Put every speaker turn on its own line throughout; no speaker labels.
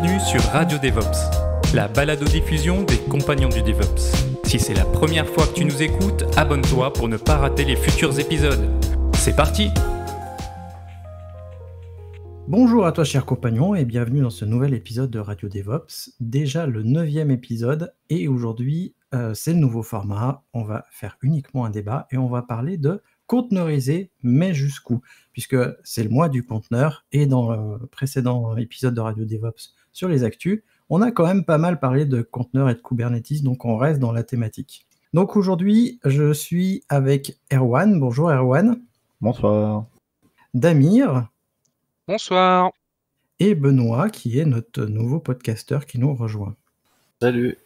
bienvenue sur Radio DevOps, la balado-diffusion des compagnons du DevOps. Si c'est la première fois que tu nous écoutes, abonne-toi pour ne pas rater les futurs épisodes. C'est parti
Bonjour à toi chers compagnons et bienvenue dans ce nouvel épisode de Radio DevOps, déjà le neuvième épisode et aujourd'hui euh, c'est le nouveau format, on va faire uniquement un débat et on va parler de conteneuriser mais jusqu'où? Puisque c'est le mois du conteneur et dans le précédent épisode de Radio DevOps sur les actus, on a quand même pas mal parlé de conteneurs et de Kubernetes donc on reste dans la thématique. Donc aujourd'hui je suis avec Erwan, bonjour Erwan.
Bonsoir.
Damir.
Bonsoir.
Et Benoît, qui est notre nouveau podcasteur qui nous rejoint.
Salut.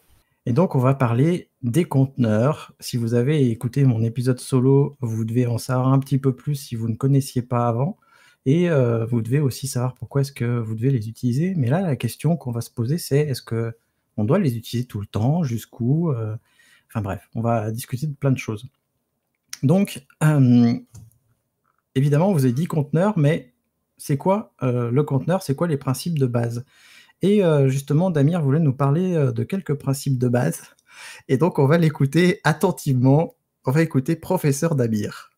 Et donc, on va parler des conteneurs. Si vous avez écouté mon épisode solo, vous devez en savoir un petit peu plus si vous ne connaissiez pas avant. Et euh, vous devez aussi savoir pourquoi est-ce que vous devez les utiliser. Mais là, la question qu'on va se poser, c'est est-ce que on doit les utiliser tout le temps, jusqu'où euh, Enfin bref, on va discuter de plein de choses. Donc, euh, évidemment, vous avez dit conteneur, mais c'est quoi le conteneur, c'est quoi les principes de base? Et justement, Damir voulait nous parler de quelques principes de base. Et donc, on va l'écouter attentivement. On va écouter professeur Damir.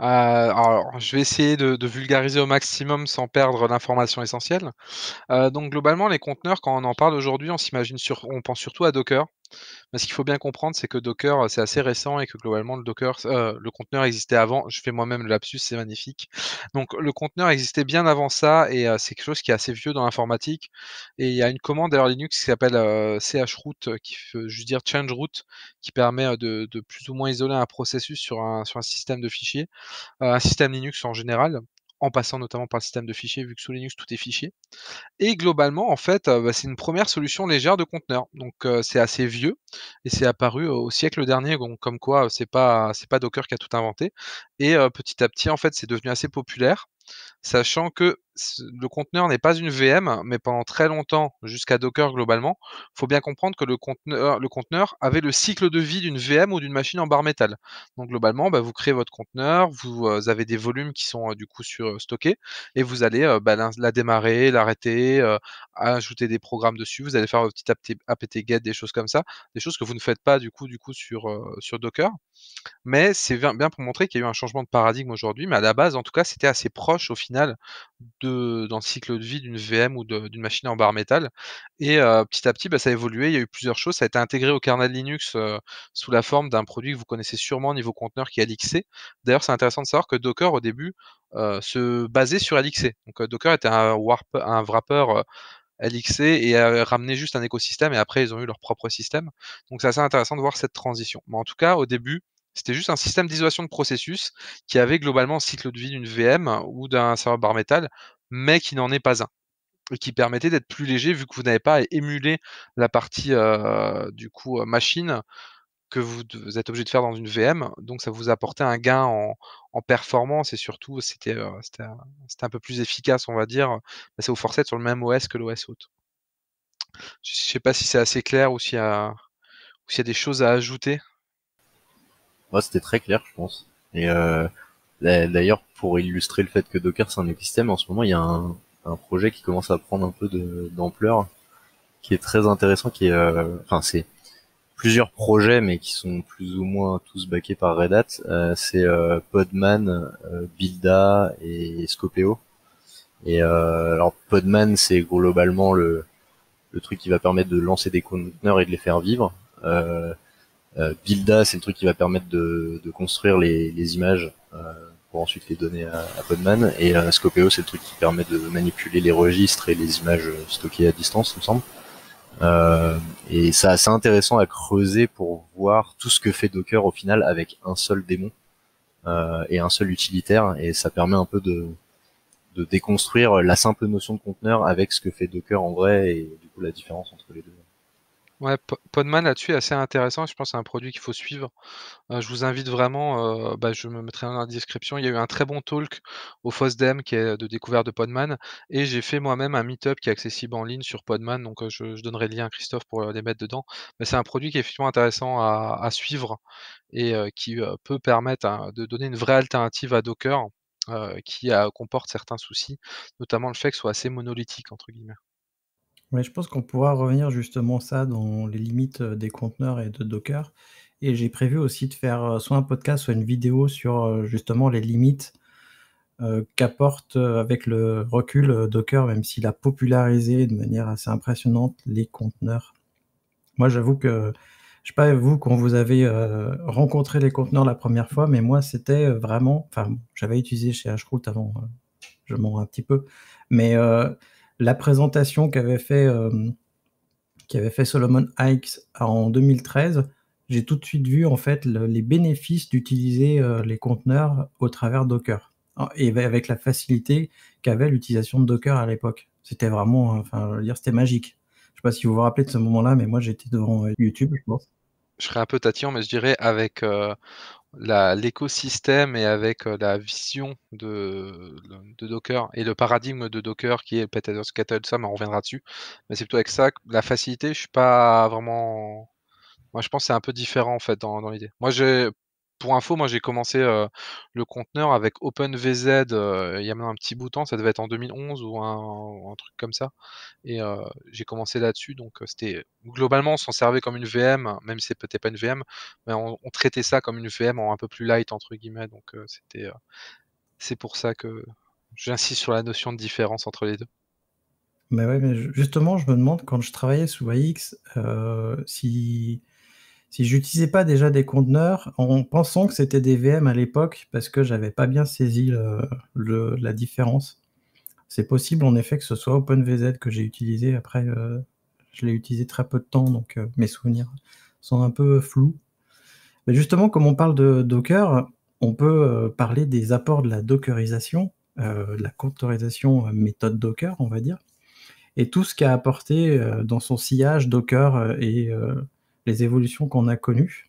Alors, je vais essayer de, vulgariser au maximum sans perdre l'information essentielle. donc, globalement, les conteneurs, quand on en parle aujourd'hui, on s'imagine on pense surtout à Docker. Mais ce qu'il faut bien comprendre, c'est que Docker, euh, c'est assez récent et que globalement, le Docker, euh, le conteneur existait avant. Je fais moi-même le lapsus, c'est magnifique. Donc, le conteneur existait bien avant ça et euh, c'est quelque chose qui est assez vieux dans l'informatique. Et il y a une commande d'ailleurs Linux qui s'appelle chroot, qui veut juste dire change root, qui permet de, plus ou moins isoler un processus sur un système de fichiers, un système Linux en général en passant notamment par le système de fichiers, vu que sous Linux tout est fichier. Et globalement, en fait, euh, bah, c'est une première solution légère de conteneur. Donc euh, c'est assez vieux et c'est apparu au siècle dernier, comme quoi c'est pas c'est pas Docker qui a tout inventé. Et petit à petit, en fait, c'est devenu assez populaire sachant que le conteneur n'est pas une VM, mais pendant très longtemps, jusqu'à Docker globalement, faut bien comprendre que le conteneur, le conteneur avait le cycle de vie d'une VM ou d'une machine en barre métal. Donc globalement, bah, vous créez votre conteneur, vous avez des volumes qui sont du coup sur, stockés, et vous allez bah, la, démarrer, l'arrêter, ajouter des programmes dessus, vous allez faire votre petit apt-get, des choses comme ça, des choses que vous ne faites pas du coup, du coup sur, sur Docker. Mais c'est bien pour montrer qu'il y a eu un changement de paradigme aujourd'hui, mais à la base, en tout cas, c'était assez proche au final de, dans le cycle de vie d'une VM ou d'une machine en barre métal. Et euh, petit à petit, bah, ça a évolué. Il y a eu plusieurs choses. Ça a été intégré au kernel Linux euh, sous la forme d'un produit que vous connaissez sûrement au niveau conteneur qui est LXC. D'ailleurs, c'est intéressant de savoir que Docker, au début, euh, se basait sur LXC. Donc Docker était un, warp, un wrapper LXC et a ramené juste un écosystème et après ils ont eu leur propre système. Donc c'est assez intéressant de voir cette transition. Mais en tout cas, au début, c'était juste un système d'isolation de processus qui avait globalement un cycle de vie d'une VM ou d'un serveur bar métal, mais qui n'en est pas un. Et qui permettait d'être plus léger vu que vous n'avez pas à émuler la partie du coup machine que vous, êtes obligé de faire dans une VM. Donc ça vous apportait un gain en, performance et surtout c'était un peu plus efficace, on va dire. Mais ça vous forçait sur le même OS que l'OS haute. Je ne sais pas si c'est assez clair ou s'il y, a des choses à ajouter.
Ouais, c'était très clair, je pense. Et euh, d'ailleurs, pour illustrer le fait que Docker c'est un écosystème, en ce moment, il y a un, projet qui commence à prendre un peu d'ampleur, qui est très intéressant, qui est, euh, enfin, c'est plusieurs projets, mais qui sont plus ou moins tous backés par Red Hat. Euh, c'est euh, Podman, euh, Builda et Scopeo. Et alors Podman, c'est globalement le, le truc qui va permettre de lancer des conteneurs et de les faire vivre. Euh, euh, Builda, c'est le truc qui va permettre de, construire les, images euh, pour ensuite les donner à, Podman. Et euh, Scopeo, c'est le truc qui permet de manipuler les registres et les images stockées à distance, il me semble. et c'est assez intéressant à creuser pour voir tout ce que fait Docker au final avec un seul démon et un seul utilitaire. Et ça permet un peu de, de déconstruire la simple notion de conteneur avec ce que fait Docker en vrai et du coup la différence entre les deux.
Ouais, Podman là-dessus est assez intéressant. Je pense que c'est un produit qu'il faut suivre. Euh, je vous invite vraiment, euh, bah, je me mettrai dans la description. Il y a eu un très bon talk au FOSDEM qui est de découverte de Podman. Et j'ai fait moi-même un meet-up qui est accessible en ligne sur Podman. Donc euh, je, donnerai le lien à Christophe pour les mettre dedans. Mais c'est un produit qui est effectivement intéressant à, suivre et qui peut permettre hein, de donner une vraie alternative à Docker qui comporte certains soucis, notamment le fait que soit assez monolithique, entre guillemets.
Je pense qu'on pourra revenir justement ça dans les limites des conteneurs et de Docker. Et j'ai prévu aussi de faire soit un podcast, soit une vidéo sur justement les limites qu'apporte avec le recul Docker, même s'il a popularisé de manière assez impressionnante les conteneurs. Moi, j'avoue que je sais pas vous quand vous avez rencontré les conteneurs la première fois, mais moi c'était vraiment, enfin j'avais utilisé chez Hashroot avant, je mens un petit peu, mais la présentation qu'avait fait, fait Solomon Hikes en 2013, j'ai tout de suite vu en fait les bénéfices d'utiliser les conteneurs au travers Docker et avec la facilité qu'avait l'utilisation de Docker à l'époque. C'était vraiment, enfin, dire, c'était magique. Je sais pas si vous vous rappelez de ce moment-là, mais moi j'étais devant YouTube, je pense.
Je serais un peu tatillon, mais je dirais avec l'écosystème et avec la vision de, de, Docker et le paradigme de Docker qui est peut-être mais on reviendra dessus. Mais c'est plutôt avec ça, la facilité, je suis pas vraiment. Moi, je pense que c'est un peu différent en fait dans, dans l'idée. Moi, j'ai pour info, moi j'ai commencé le conteneur avec OpenVZ il y a même un petit bout de temps, ça devait être en 2011 ou un, truc comme ça. Et j'ai commencé là-dessus, donc c'était globalement on s'en servait comme une VM, même si c'était pas une VM, mais on, traitait ça comme une VM en un peu plus light entre guillemets. Donc c'était c'est pour ça que j'insiste sur la notion de différence entre les deux.
Mais ouais, mais justement, je me demande quand je travaillais sous AX, si si j'utilisais pas déjà des conteneurs en pensant que c'était des VM à l'époque parce que j'avais pas bien saisi la différence. C'est possible en effet que ce soit OpenVZ que j'ai utilisé. Après, euh, je l'ai utilisé très peu de temps, donc euh, mes souvenirs sont un peu flous. Mais justement, comme on parle de Docker, on peut euh, parler des apports de la dockerisation, de la containerisation méthode Docker, on va dire, et tout ce qu'a apporté dans son sillage Docker et les évolutions qu'on a connues.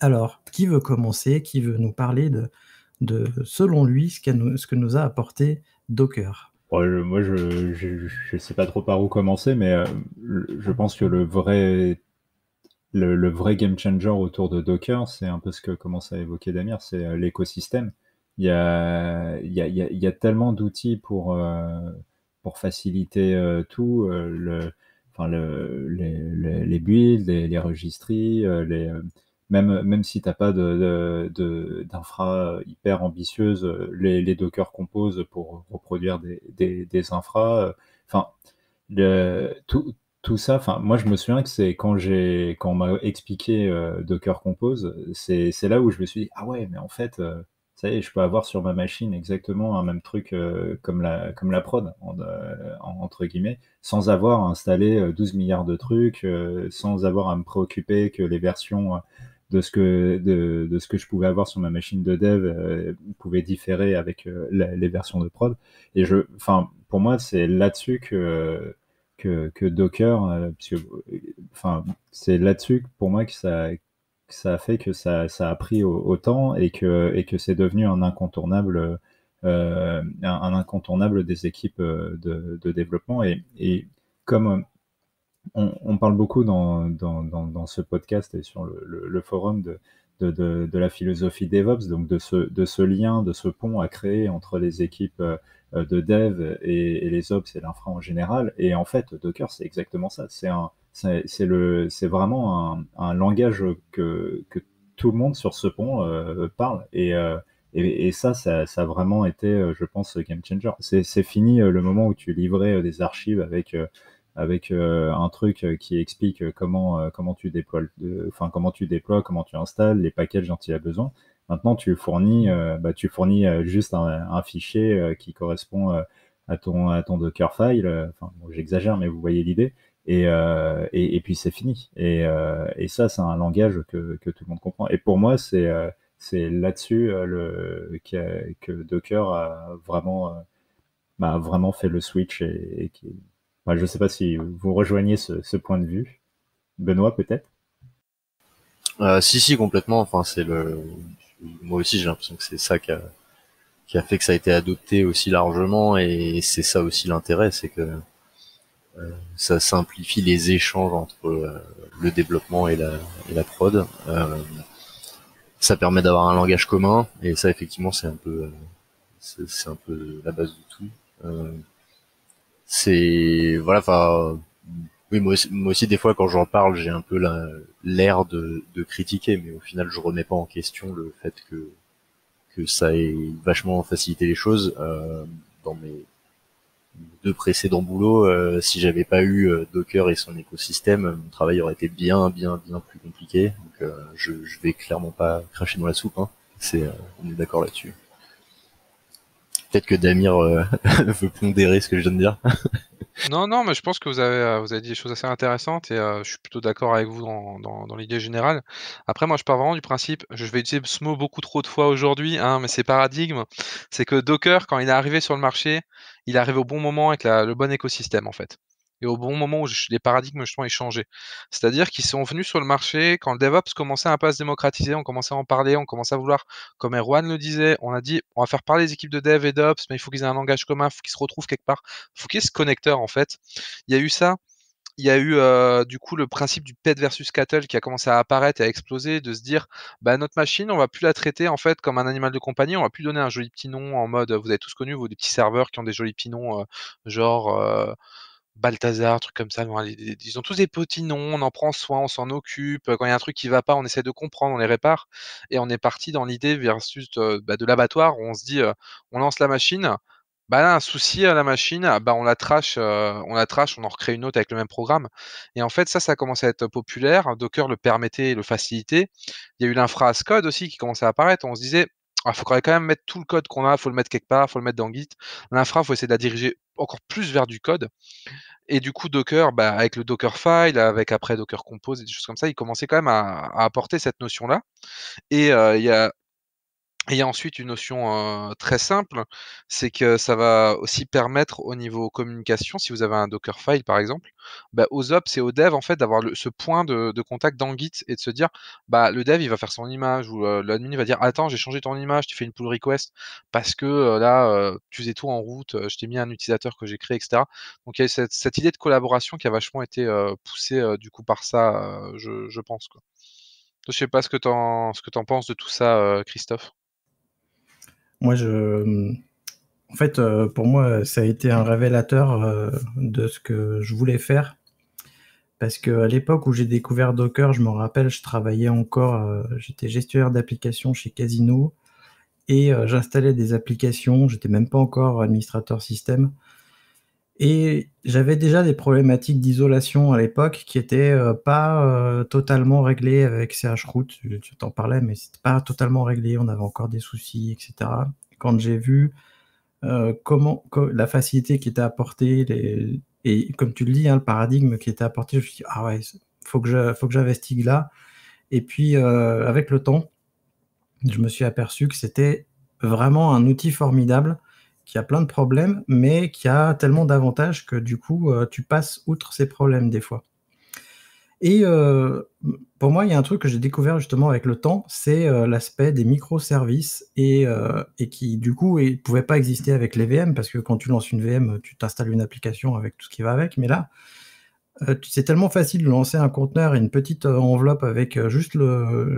Alors, qui veut commencer? Qui veut nous parler de, de selon lui, ce, nous, ce que nous a apporté Docker?
Moi, je ne sais pas trop par où commencer, mais euh, je pense que le vrai, le, vrai game changer autour de Docker, c'est un peu ce que commence à évoquer Damir, c'est euh, l'écosystème. Il y a, il, y a, y a tellement d'outils pour, euh, pour faciliter tout. le, enfin le, les, les, builds, les, les registries, euh, les, euh, même, même si tu n'as pas d'infra de, hyper ambitieuse, les, les Docker composent pour reproduire des, des, des infras. Enfin, tout, tout ça, enfin, moi je me souviens que c'est quand j'ai quand on m'a expliqué euh, Docker Compose, c'est là où je me suis dit ah ouais, mais en fait, ça y est, je peux avoir sur ma machine exactement un même truc euh, comme, la, comme la prod, euh, entre guillemets, sans avoir installé 12 euh, milliards de trucs, sans avoir à me préoccuper que les versions de ce que, de, de, ce que je pouvais avoir sur ma machine de dev pouvaient différer avec les versions de prod. Et je, pour moi, c'est là-dessus que, que, que, Docker, c'est là-dessus pour moi que ça, ça a fait que ça, ça a pris autant et que, et que c'est devenu un incontournable, euh, un, incontournable des équipes euh, de, développement. Et, et comme on, on, parle beaucoup dans, dans, dans, ce podcast et sur le, forum de, de, la philosophie DevOps, donc de ce, de ce lien, de ce pont à créer entre les équipes euh, de dev et, et les ops et l'infra en général. Et en fait, Docker, c'est exactement ça. C'est un, c'est vraiment un, langage que, que tout le monde sur ce pont euh, parle et, euh, et, ça, ça, a vraiment été, euh, je pense, game changer. C'est fini le moment où tu livrais des archives avec avec un truc qui explique comment comment tu déploies, enfin comment tu déploies, comment tu installes les packages dont il a besoin. Maintenant, tu fournis, bah, tu fournis juste un, fichier qui correspond à ton à ton Dockerfile. Enfin, j'exagère, mais vous voyez l'idée. Et, euh, et, et, puis c'est fini. Et, euh, et ça, c'est un langage que, que, tout le monde comprend. Et pour moi, c'est euh, là-dessus euh, le que Docker a vraiment bah, vraiment fait le switch et, qui bah, je sais pas si vous rejoignez ce, ce point de vue Benoît peut-être?
Euh, si si complètement enfin c'est le moi aussi j'ai l'impression que c'est ça qui a qui a fait que ça a été adopté aussi largement et c'est ça aussi l'intérêt c'est que ça simplifie les échanges entre euh, le développement et la, et la prod. Euh, ça permet d'avoir un langage commun et ça effectivement c'est un peu c'est un peu la base de tout. c'est voilà, enfin, oui, moi aussi, des fois quand j'en parle, j'ai un peu l'air de, de critiquer, mais au final, je remets pas en question le fait que que ça ait vachement facilité les choses euh, dans mes deux précédents boulots. Euh, si j'avais pas eu euh, Docker et son écosystème, mon travail aurait été bien, bien, bien plus compliqué. Donc, je, je vais clairement pas cracher dans la soupe. Hein. C'est, on est d'accord là-dessus. Peut-être que Damir veut pondérer ce que je viens de dire.
Non, non, mais je pense que vous avez, euh, dit des choses assez intéressantes et euh, je suis plutôt d'accord avec vous dans, l'idée générale. Après, moi, je pars vraiment du principe, je vais utiliser ce mot beaucoup trop de fois aujourd'hui, hein, mais c'est paradigme, c'est que Docker, quand il est arrivé sur le marché, il est arrivé au bon moment avec le bon écosystème, en fait et au bon moment où les paradigmes justement changé. C'est-à-dire qu'ils sont venus sur le marché quand le DevOps commençait un peu à se démocratiser, on commençait à en parler, on commençait à vouloir, comme Erwan le disait, on a dit on va faire parler les équipes de Dev et d'Ops, mais il faut qu'ils aient un langage commun, il faut qu'ils se retrouvent quelque part, il faut qu'il y ait ce connecteur en fait. Il y a eu ça. Il y a eu euh, du coup le principe du pet versus cattle qui a commencé à apparaître et à exploser, de se dire bah notre machine, on va plus la traiter en fait comme un animal de compagnie, on va plus donner un joli petit nom en mode vous avez tous connu vous des petits serveurs qui ont des jolis petits noms euh, genre euh, Balthazar, trucs comme ça. ils ont tous des petits noms, on en prend soin, on s'en occupe. Quand il y a un truc qui va pas, on essaie de comprendre, on les répare. Et on est parti dans l'idée versus euh, bah, de l'abattoir où on se dit, euh, on lance la machine. Bah là, un souci à la machine, bah on la trash, euh, on la on en recrée une autre avec le même programme. Et en fait, ça, ça a commencé à être populaire. Docker le permettait, le facilitait. Il y a eu l'infra code aussi qui commençait à apparaître. On se disait, il faut quand même mettre tout le code qu'on a, il faut le mettre quelque part, il faut le mettre dans Git. L'infra, il faut essayer de la diriger encore plus vers du code. Et du coup, Docker, bah, avec le Dockerfile, avec après Docker Compose et des choses comme ça, il commençait quand même à, apporter cette notion-là. Et il y a il y a ensuite une notion très simple, c'est que ça va aussi permettre au niveau communication, si vous avez un Dockerfile par exemple, bah, aux ops et aux devs en fait d'avoir ce point de, contact dans Git et de se dire bah le dev il va faire son image ou l'admin va dire attends j'ai changé ton image, tu fais une pull request parce que là tu faisais tout en route, je t'ai mis un utilisateur que j'ai créé etc. Donc il y a cette, cette, idée de collaboration qui a vachement été poussée du coup par ça, je, pense quoi. Je sais pas ce que tu en, ce que en penses de tout ça, Christophe.
Moi, je. En fait, euh, pour moi, ça a été un révélateur euh, de ce que je voulais faire. Parce qu'à l'époque où j'ai découvert Docker, je me rappelle, je travaillais encore, euh, j'étais gestionnaire d'applications chez Casino et j'installais des applications, j'étais même pas encore administrateur système. Et j'avais déjà des problématiques d'isolation à l'époque qui étaient pas totalement réglées avec chroot. Tu t'en parlais, mais c'était pas totalement réglé. On avait encore des soucis, etc. Quand j'ai vu comment la facilité qui était apportée, et comme tu le dis, hein, le paradigme qui était apporté, je me suis dit ah ouais, faut faut que j'investigue là. Et puis avec le temps, je me suis aperçu que c'était vraiment un outil formidable qui a plein de problèmes, mais qui a tellement d'avantages que du coup, euh, tu passes outre ces problèmes des fois. Et euh, pour moi, il y a un truc que j'ai découvert justement avec le temps, c'est euh, l'aspect des microservices et, et qui du coup ne pouvait pas exister avec les VM parce que quand tu lances une VM, tu t'installes une application avec tout ce qui va avec. Mais là, c'est tellement facile de lancer un conteneur et une petite euh, enveloppe avec euh, juste,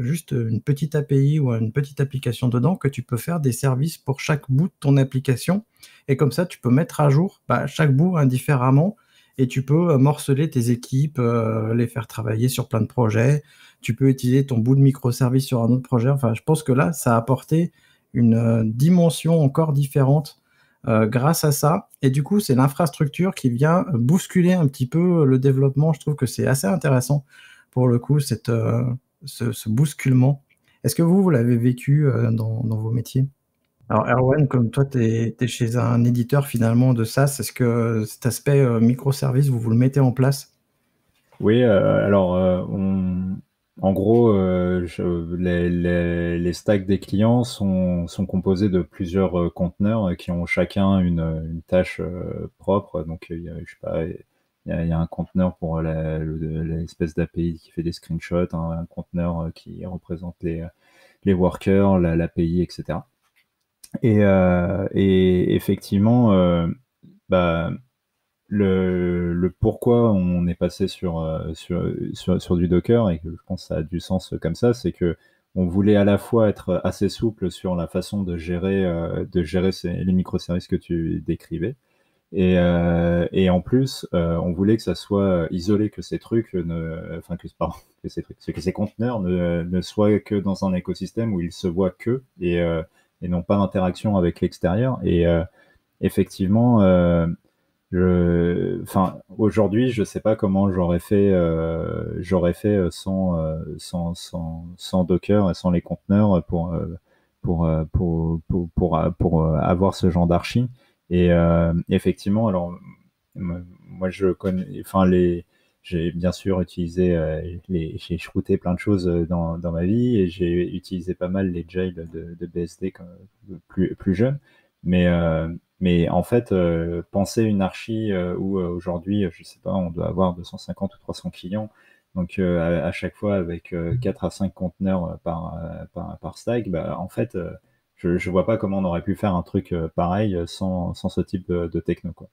juste une petite API ou une petite application dedans que tu peux faire des services pour chaque bout de ton application. Et comme ça, tu peux mettre à jour bah, chaque bout indifféremment et tu peux morceler tes équipes, les faire travailler sur plein de projets. Tu peux utiliser ton bout de microservice sur un autre projet. Enfin, je pense que là, ça a apporté une dimension encore différente euh, grâce à ça. Et du coup, c'est l'infrastructure qui vient bousculer un petit peu le développement. Je trouve que c'est assez intéressant pour le coup, cette, euh, ce, bousculement. Est-ce que vous, vous l'avez vécu euh, dans, vos métiers? Alors Erwan, comme toi, tu es, chez un éditeur finalement de SaaS, est-ce que cet aspect microservice, vous vous le mettez en place?
Oui, alors on, en gros, euh, les, stacks des clients sont, composés de plusieurs euh, conteneurs euh, qui ont chacun une, tâche propre. Donc, il y a, un conteneur pour l'espèce d'API qui fait des screenshots, un, conteneur qui représente les, workers, l'API, etc. Et, et effectivement, bah, le, le, pourquoi on est passé sur, euh, sur, sur, sur, du Docker et que je pense que ça a du sens comme ça, c'est que on voulait à la fois être assez souple sur la façon de gérer, euh, de gérer ces, les microservices que tu décrivais Et, euh, et en plus, euh, on voulait que ça soit isolé, que ces trucs, ne, enfin que, pardon, que ces trucs, que ces conteneurs ne, ne soient que dans un écosystème où ils se voient que et, euh, et n'ont pas d'interaction avec l'extérieur. Et euh, effectivement, enfin, aujourd'hui, je sais pas comment j'aurais fait, euh, j'aurais fait sans, Docker et sans les conteneurs pour, avoir ce genre d'archi. Et euh, effectivement, alors moi j'ai bien sûr utilisé euh, j'ai shrouté plein de choses euh, dans, ma vie et j'ai utilisé pas mal les jails de, BSD plus plus jeune. Mais euh, mais en fait, euh, penser une archi où aujourd'hui, je sais pas, on doit avoir 250 ou 300 clients, donc à, à, chaque fois avec 4 à 5 conteneurs par, par, par stack, bah, en fait, je, ne vois pas comment on aurait pu faire un truc euh, pareil euh, sans, sans ce type de, techno. Quoi.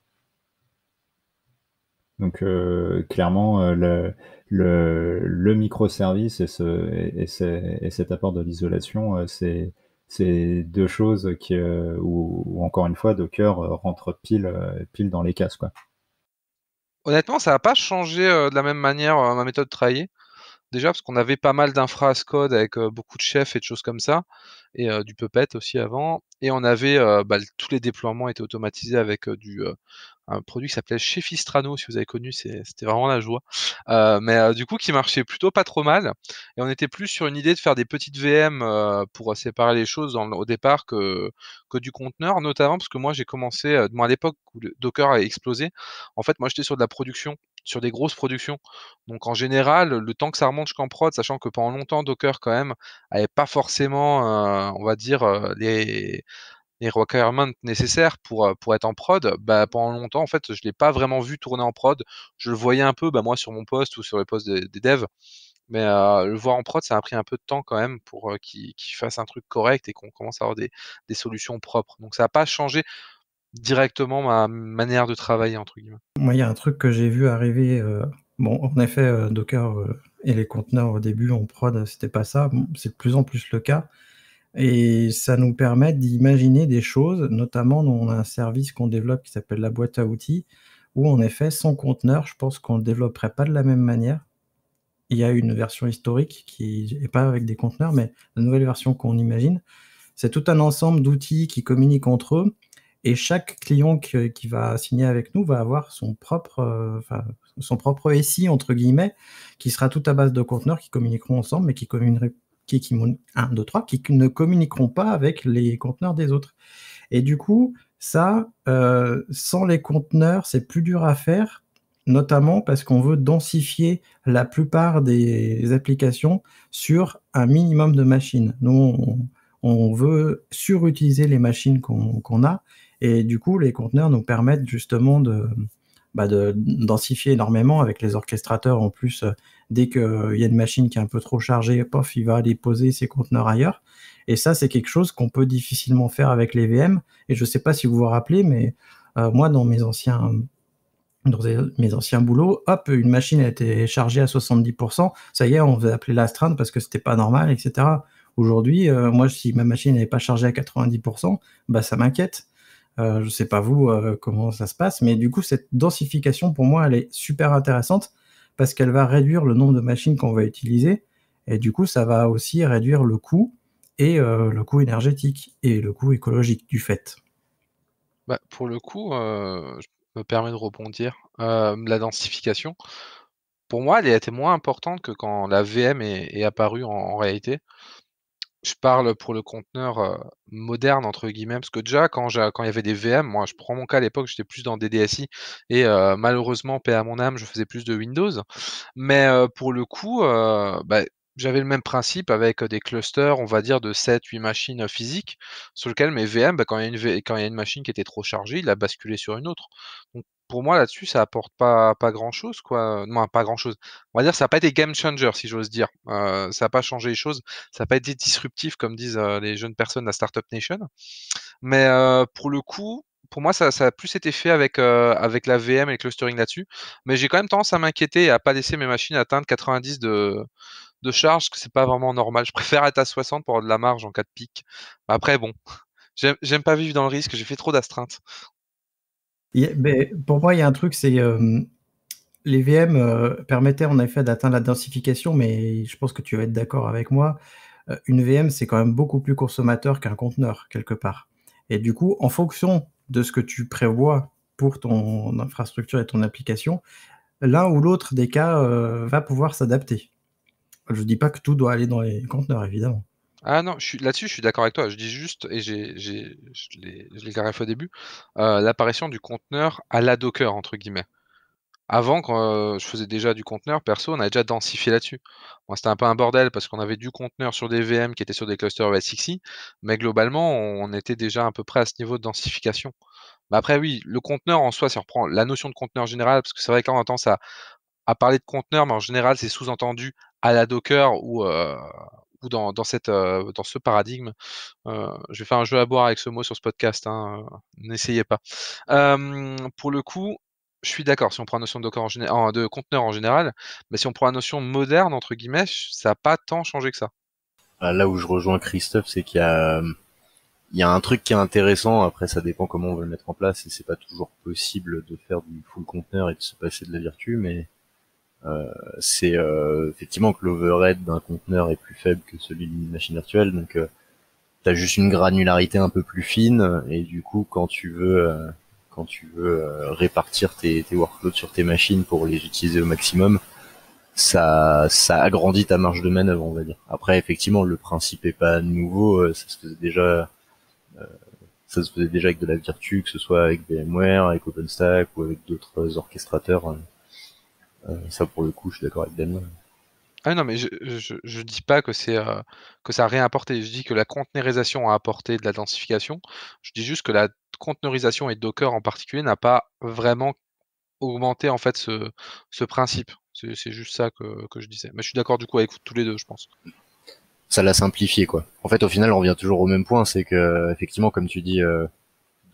Donc euh, clairement, le, le, le, microservice et, ce, et, et, cet apport de l'isolation, c'est c'est deux choses qui, où, encore une fois, Docker rentre pile, pile dans les cases.
Honnêtement, ça n'a pas changé de la même manière ma méthode de travailler. Déjà, parce qu'on avait pas mal d'infra code avec beaucoup de chefs et de choses comme ça, et du Puppet aussi avant. Et on avait bah, tous les déploiements étaient automatisés avec du un produit qui s'appelait Chefistrano, si vous avez connu, c'était vraiment la joie. mais du coup, qui marchait plutôt pas trop mal. Et on était plus sur une idée de faire des petites VM pour séparer les choses au départ que, que du conteneur, notamment parce que moi j'ai commencé, à l'époque où Docker a explosé, en fait moi j'étais sur de la production sur des grosses productions. Donc en général, le temps que ça remonte jusqu'en prod, sachant que pendant longtemps Docker quand même avait pas forcément, on va dire, euh, les, requirements nécessaires pour, euh, pour être en prod, bah, pendant longtemps, en fait, je l'ai pas vraiment vu tourner en prod. Je le voyais un peu, bah, moi, sur mon poste ou sur les postes des, devs. Mais le voir en prod, ça a pris un peu de temps quand même pour qu'il fasse un truc correct et qu'on commence à avoir des, des solutions propres. Donc ça n'a pas changé directement ma manière de travailler, entre guillemets.
Moi, il y a un truc que j'ai vu arriver. Euh, bon, en effet, euh, Docker euh, et les conteneurs au début en prod, c'était pas ça. c'est de plus en plus le cas. Et ça nous permet d'imaginer des choses, notamment on a un service qu'on développe qui s'appelle la boîte à outils, où en effet, sans conteneur, je pense qu'on ne le développerait pas de la même manière. Il y a une version historique qui n'est pas avec des conteneurs, mais la nouvelle version qu'on imagine, c'est tout un ensemble d'outils qui communiquent entre eux et chaque client qui, va signer avec nous va avoir son propre, euh, son propre SI, entre guillemets, qui sera tout à base de conteneurs qui communiqueront ensemble, mais qui, qui, qui, un, deux, trois, qui ne communiqueront pas avec les conteneurs des autres. Et du coup, ça, euh, sans les conteneurs, c'est plus dur à faire, notamment parce qu'on veut densifier la plupart des applications sur un minimum de machines. Nous, on, veut surutiliser les machines qu'on a et du coup, les conteneurs nous permettent justement de, bah de densifier énormément avec les orchestrateurs. En plus, euh, dès qu'il y a une machine qui est un peu trop chargée, pof, il va aller poser ses conteneurs ailleurs. Et ça, c'est quelque chose qu'on peut difficilement faire avec les VM. Et je ne sais pas si vous vous rappelez, mais euh, moi, dans mes anciens dans mes anciens boulots, hop, une machine a été chargée à 70%, ça y est, on va appeler l'astreinte parce que c'était pas normal, etc. Aujourd'hui, euh, moi, si ma machine n'est pas chargée à 90%, bah ça m'inquiète. Euh, je ne sais pas vous euh, comment ça se passe, mais du coup, cette densification, pour moi, elle est super intéressante parce qu'elle va réduire le nombre de machines qu'on va utiliser. Et du coup, ça va aussi réduire le coût et euh, le coût énergétique et le coût écologique du fait.
Bah, pour le coup, je me permets de rebondir. la densification, pour moi, elle été moins importante que quand la VM est, apparue en réalité je parle pour le conteneur moderne entre guillemets, parce que déjà quand, il y avait des VM, moi je prends mon cas à l'époque, j'étais plus dans DDSI et malheureusement, paix à mon âme, je faisais plus de Windows. Mais pour le coup, bah, j'avais le même principe avec des clusters, on va dire, de 7-8 machines physiques, sur lesquelles mes VM, bah, quand, il y a une, machine qui était trop chargée, il a basculé sur une autre. Donc pour moi là-dessus, ça apporte pas, grand-chose, quoi. Non, pas grand-chose. On va dire, ça n'a pas été game changer, si j'ose dire. Ça n'a pas changé les choses. Ça n'a pas été disruptif, comme disent les jeunes personnes de la Startup Nation. Mais pour le coup, pour moi, ça, a plus été fait avec, avec la VM et le clustering là-dessus. Mais j'ai quand même tendance à m'inquiéter et à pas laisser mes machines atteindre 90 de, de charge, que c'est pas vraiment normal. Je préfère être à 60 pour avoir de la marge en cas de pic. Après, bon, j'aime pas vivre dans le risque, j'ai fait trop d'astreintes.
mais pour moi, il y a un truc, c'est les VM permettaient en effet d'atteindre la densification, mais je pense que tu vas être d'accord avec moi. une VM, c'est quand même beaucoup plus consommateur qu'un conteneur, quelque part. Et du coup, en fonction de ce que tu prévois pour ton infrastructure et ton application, l'un ou l'autre des cas va pouvoir s'adapter. Je ne dis pas que tout doit aller dans les conteneurs, évidemment.
Ah non, là-dessus, je suis d'accord avec toi. Je dis juste, et je l'ai, clarifié au début, euh, l'apparition du conteneur à la Docker, entre guillemets. Avant, quand euh, je faisais déjà du conteneur, perso, on avait déjà densifié là-dessus. Moi, c'était un peu un bordel parce qu'on avait du conteneur sur des VM qui étaient sur des clusters OSXi, mais globalement, on était déjà à peu près à ce niveau de densification. Mais après, oui, le conteneur en soi, on reprend la notion de conteneur général, parce que c'est vrai qu'on entend ça à parler de conteneur, mais en général, c'est sous-entendu à la Docker ou, euh, euh, dans ce paradigme. Euh, je vais faire un jeu à boire avec ce mot sur ce podcast, hein, n'essayez pas. pour le coup, je suis d'accord si on prend la notion de, Docker en de conteneur en général, mais si on prend la notion moderne, entre guillemets, ça n'a pas tant changé que ça.
Ah, là où je rejoins Christophe, c'est qu'il y a, un truc qui est intéressant, après ça dépend comment on veut le mettre en place, et c'est pas toujours possible de faire du full conteneur et de se passer de la vertu, mais c'est euh, effectivement que l'overhead d'un conteneur est plus faible que celui d'une machine virtuelle, donc euh, tu as juste une granularité un peu plus fine et du coup quand tu veux quand tu veux répartir tes, tes workloads sur tes machines pour les utiliser au maximum, ça ça agrandit ta marge de manœuvre on va dire. Après effectivement le principe est pas nouveau, ça se faisait déjà ça se faisait déjà avec de la Virtu, que ce soit avec VMware, avec OpenStack ou avec d'autres orchestrateurs euh, ça, pour le coup, je suis d'accord avec Damien.
Ah non, mais je, je, dis pas que c'est euh, que ça a rien apporté. Je dis que la conteneurisation a apporté de la densification. Je dis juste que la conteneurisation et Docker en particulier n'a pas vraiment augmenté en fait ce, ce principe. C'est juste ça que, que, je disais. Mais je suis d'accord du coup avec tous les deux, je pense.
Ça l'a simplifié quoi. En fait, au final, on revient toujours au même point, c'est que effectivement, comme tu dis, euh,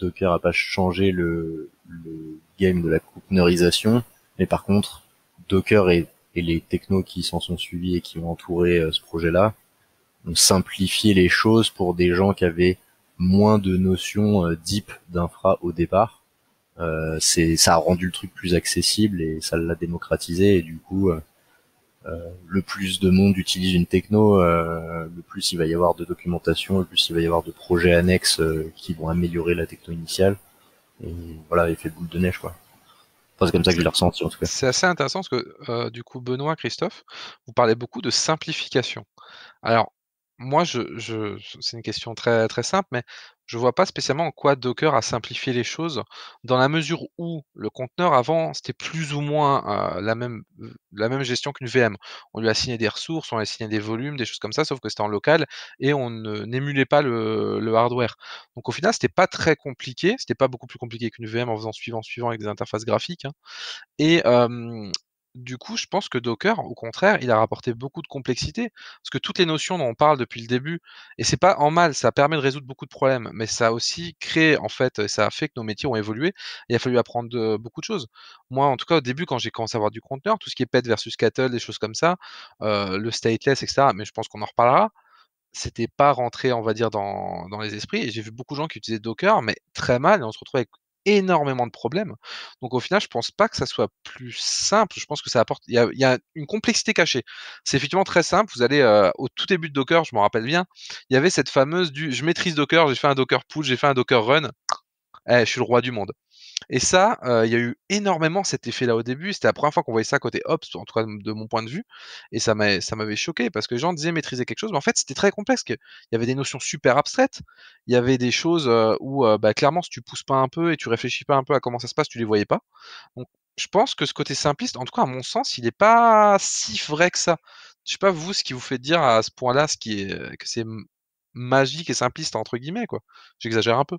Docker a pas changé le, le game de la conteneurisation, mais par contre, Docker et, les technos qui s'en sont suivis et qui ont entouré euh, ce projet-là ont simplifié les choses pour des gens qui avaient moins de notions euh, deep d'infra au départ. Euh, c'est ça a rendu le truc plus accessible et ça l'a démocratisé et du coup le plus de monde utilise une techno, le plus il va y avoir de documentation, le plus il va y avoir de projets annexes qui vont améliorer la techno initiale. Et voilà, effet boule de neige quoi c'est comme ça que je l'ai ressenti en tout cas.
C'est assez intéressant parce que euh, du coup, Benoît, Christophe, vous parlez beaucoup de simplification. Alors, moi, c'est une question très, simple, mais je vois pas spécialement en quoi Docker a simplifié les choses, dans la mesure où le conteneur avant, c'était plus ou moins euh, la, même, gestion qu'une VM. On lui a assigné des ressources, on lui a assigné des volumes, des choses comme ça, sauf que c'était en local et on n'émulait pas le, le, hardware. Donc au final, c'était pas très compliqué, c'était pas beaucoup plus compliqué qu'une VM en faisant suivant, suivant avec des interfaces graphiques. Hein. Et, du coup, je pense que Docker, au contraire, il a rapporté beaucoup de complexité, parce que toutes les notions dont on parle depuis le début, et c'est pas en mal, ça permet de résoudre beaucoup de problèmes, mais ça a aussi créé, en fait, ça a fait que nos métiers ont évolué, il a fallu apprendre beaucoup de choses. Moi, en tout cas, au début, quand j'ai commencé à avoir du conteneur, tout ce qui est PET versus Cattle, des choses comme ça, euh, le stateless, etc., mais je pense qu'on en reparlera, c'était pas rentré, on va dire, dans, dans les esprits, et j'ai vu beaucoup de gens qui utilisaient Docker, mais très mal, et on se retrouve avec énormément de problèmes. Donc au final, je pense pas que ça soit plus simple. Je pense que ça apporte. Il y a, une complexité cachée. C'est effectivement très simple. Vous allez euh, au tout début de Docker, je m'en rappelle bien. Il y avait cette fameuse du je maîtrise Docker, j'ai fait un Docker pull, j'ai fait un Docker run. Eh, je suis le roi du monde. Et ça, il y a eu énormément cet effet-là au début. C'était la première fois qu'on voyait ça côté Ops, en tout cas de mon point de vue. Et ça m'avait choqué parce que les gens disaient maîtriser quelque chose, mais en fait, c'était très complexe. Il y avait des notions super abstraites. Il y avait des choses où, bah, clairement, si tu pousses pas un peu et tu réfléchis pas un peu à comment ça se passe, tu les voyais pas. Donc, je pense que ce côté simpliste, en tout cas, à mon sens, il n'est pas si vrai que ça. Je sais pas, vous, ce qui vous fait dire à ce point-là, ce qui est, que c'est magique et simpliste, entre guillemets, quoi. J'exagère un peu.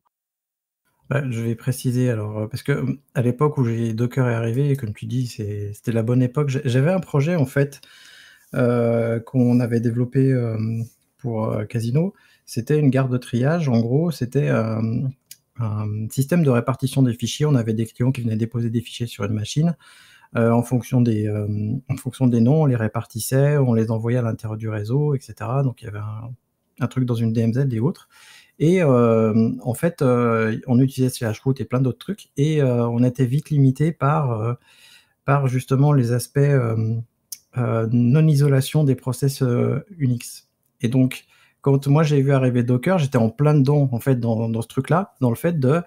Bah, je vais préciser alors, euh, parce que, hum, à l'époque où j'ai Docker est arrivé, comme tu dis, c'était la bonne époque. j'avais un projet en fait, euh, qu'on avait développé, pour, euh, Casino. C'était une gare de triage. En gros, c'était, un système de répartition des fichiers. On avait des clients qui venaient déposer des fichiers sur une machine. en fonction des, en fonction des noms, on les répartissait, on les envoyait à l'intérieur du réseau etc. Donc il y avait un un truc dans une DMZ et autres Et en fait, on utilisait CHRoot et plein d'autres trucs, et on était vite limité par, par justement les aspects non-isolation des process Unix. Et donc, quand moi j'ai vu arriver Docker, j'étais en plein dedans, en fait, dans, ce truc-là, dans le fait de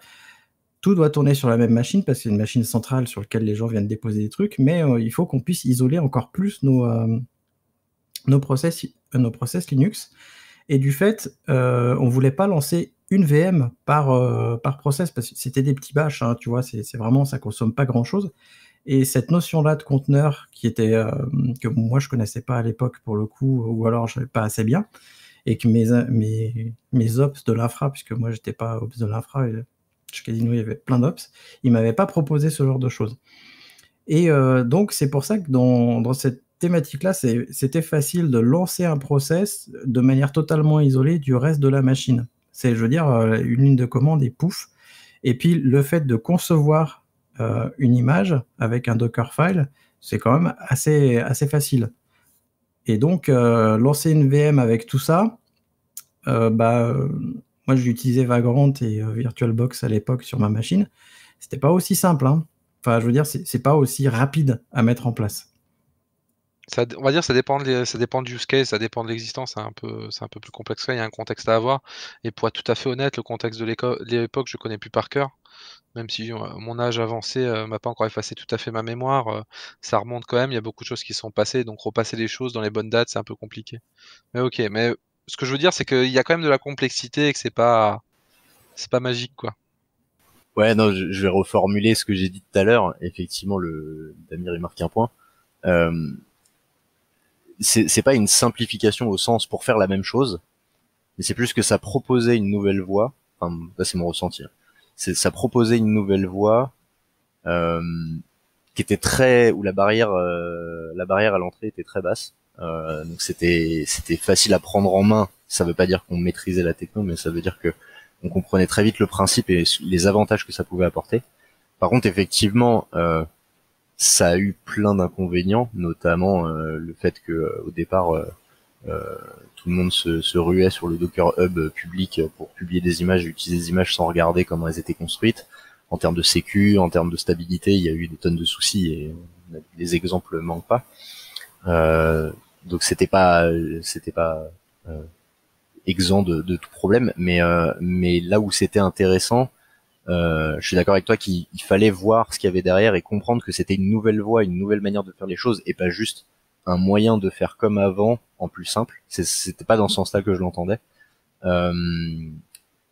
tout doit tourner sur la même machine parce que c'est une machine centrale sur laquelle les gens viennent déposer des trucs, mais euh, il faut qu'on puisse isoler encore plus nos, euh, nos, process, nos process Linux. Et du fait, euh, on voulait pas lancer une VM par, euh, par process parce que c'était des petits bâches, hein, tu vois, c'est vraiment, ça consomme pas grand chose. Et cette notion-là de conteneur qui était, que moi je connaissais pas à l'époque pour le coup, ou alors je pas assez bien, et que mes, mes, mes ops de l'infra, puisque moi j'étais pas ops de l'infra, chez Casino, il y avait plein d'ops. Il m'avait pas proposé ce genre de choses. Et euh, donc, c'est pour ça que dans, cette thématique-là, c'était facile de lancer un process de manière totalement isolée du reste de la machine. C'est, je veux dire, euh, une ligne de commande et pouf. Et puis, le fait de concevoir euh, une image avec un Dockerfile, c'est quand même assez, facile. Et donc, lancer une VM avec tout ça, bah, moi, j'utilisais Vagrant et euh, VirtualBox à l'époque sur ma machine. C'était pas aussi simple. Hein. Enfin, je veux dire, c'est pas aussi rapide à mettre en place.
On va dire ça dépend, ça dépend du use case, ça dépend de l'existence, c'est un, peu, plus complexe. Il y a un contexte à avoir. Et pour être tout à fait honnête, le contexte de l'époque, je connais plus par cœur. Même si euh, mon âge avancé euh, m'a pas encore effacé tout à fait ma mémoire, ça remonte quand même. Il y a beaucoup de choses qui sont passées, donc repasser les choses dans les bonnes dates, c'est un peu compliqué. Mais ok, mais ce que je veux dire, c'est qu'il y a quand même de la complexité et que c'est pas, pas magique, quoi.
Ouais, non, je, vais reformuler ce que j'ai dit tout à l'heure. Effectivement, le Damir il marque un point. Euh, c'est pas une simplification au sens pour faire la même chose, mais c'est plus que ça proposait une nouvelle voie. Enfin, là c'est mon ressenti. Hein. C'est ça proposait une nouvelle voie euh, qui était très où la barrière, euh, la barrière à l'entrée était très basse euh, donc c'était c'était facile à prendre en main. Ça veut pas dire qu'on maîtrisait la techno, mais ça veut dire que on comprenait très vite le principe et les avantages que ça pouvait apporter. Par contre, effectivement, euh, ça a eu plein d'inconvénients, notamment euh, le fait que au départ tout le monde se, se, ruait sur le Docker Hub public pour publier des images, utiliser des images sans regarder comment elles étaient construites. En termes de sécu, en termes de stabilité, il y a eu des tonnes de soucis et les exemples manquent pas. Euh, donc c'était pas c'était pas euh, exempt de, de, tout problème, mais euh, mais là où c'était intéressant, euh, je suis d'accord avec toi qu'il fallait voir ce qu'il y avait derrière et comprendre que c'était une nouvelle voie, une nouvelle manière de faire les choses et pas juste un moyen de faire comme avant en plus simple. C'était pas dans ce sens-là que je l'entendais. Euh,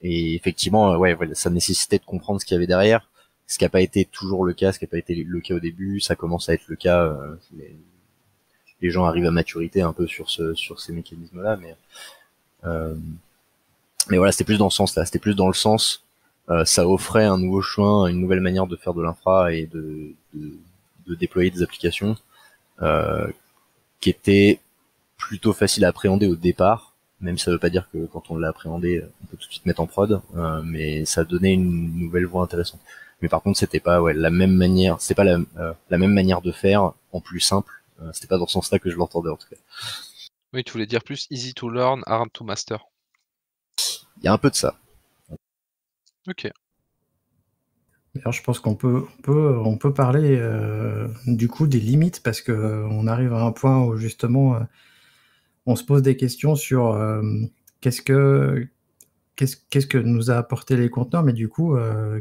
et effectivement, ouais, ça nécessitait de comprendre ce qu'il y avait derrière, ce qui n'a pas été toujours le cas, ce qui n'a pas été le cas au début, ça commence à être le cas. Euh, les gens arrivent à maturité un peu sur ce sur ces mécanismes là mais euh, mais voilà c'était plus dans ce sens là c'était plus dans le sens euh, ça offrait un nouveau chemin une nouvelle manière de faire de l'infra et de, de, déployer des applications euh, qui était plutôt facile à appréhender au départ même si ça veut pas dire que quand on l'a appréhendé on peut tout de suite mettre en prod mais ça donnait une nouvelle voie intéressante mais par contre c'était pas ouais la même manière c'était pas la, la même manière de faire en plus simple euh, c'était pas dans ce sens-là que je l'entendais en tout cas.
Oui, tu voulais dire plus easy to learn, hard to master.
Il y a un peu de ça.
Ok.
Alors, je pense qu'on peut, on peut, on peut parler euh, du coup des limites parce que euh, on arrive à un point où justement on se pose des questions sur qu'est-ce que qu'est-ce, qu'est-ce que nous a apporté les conteneurs, mais du coup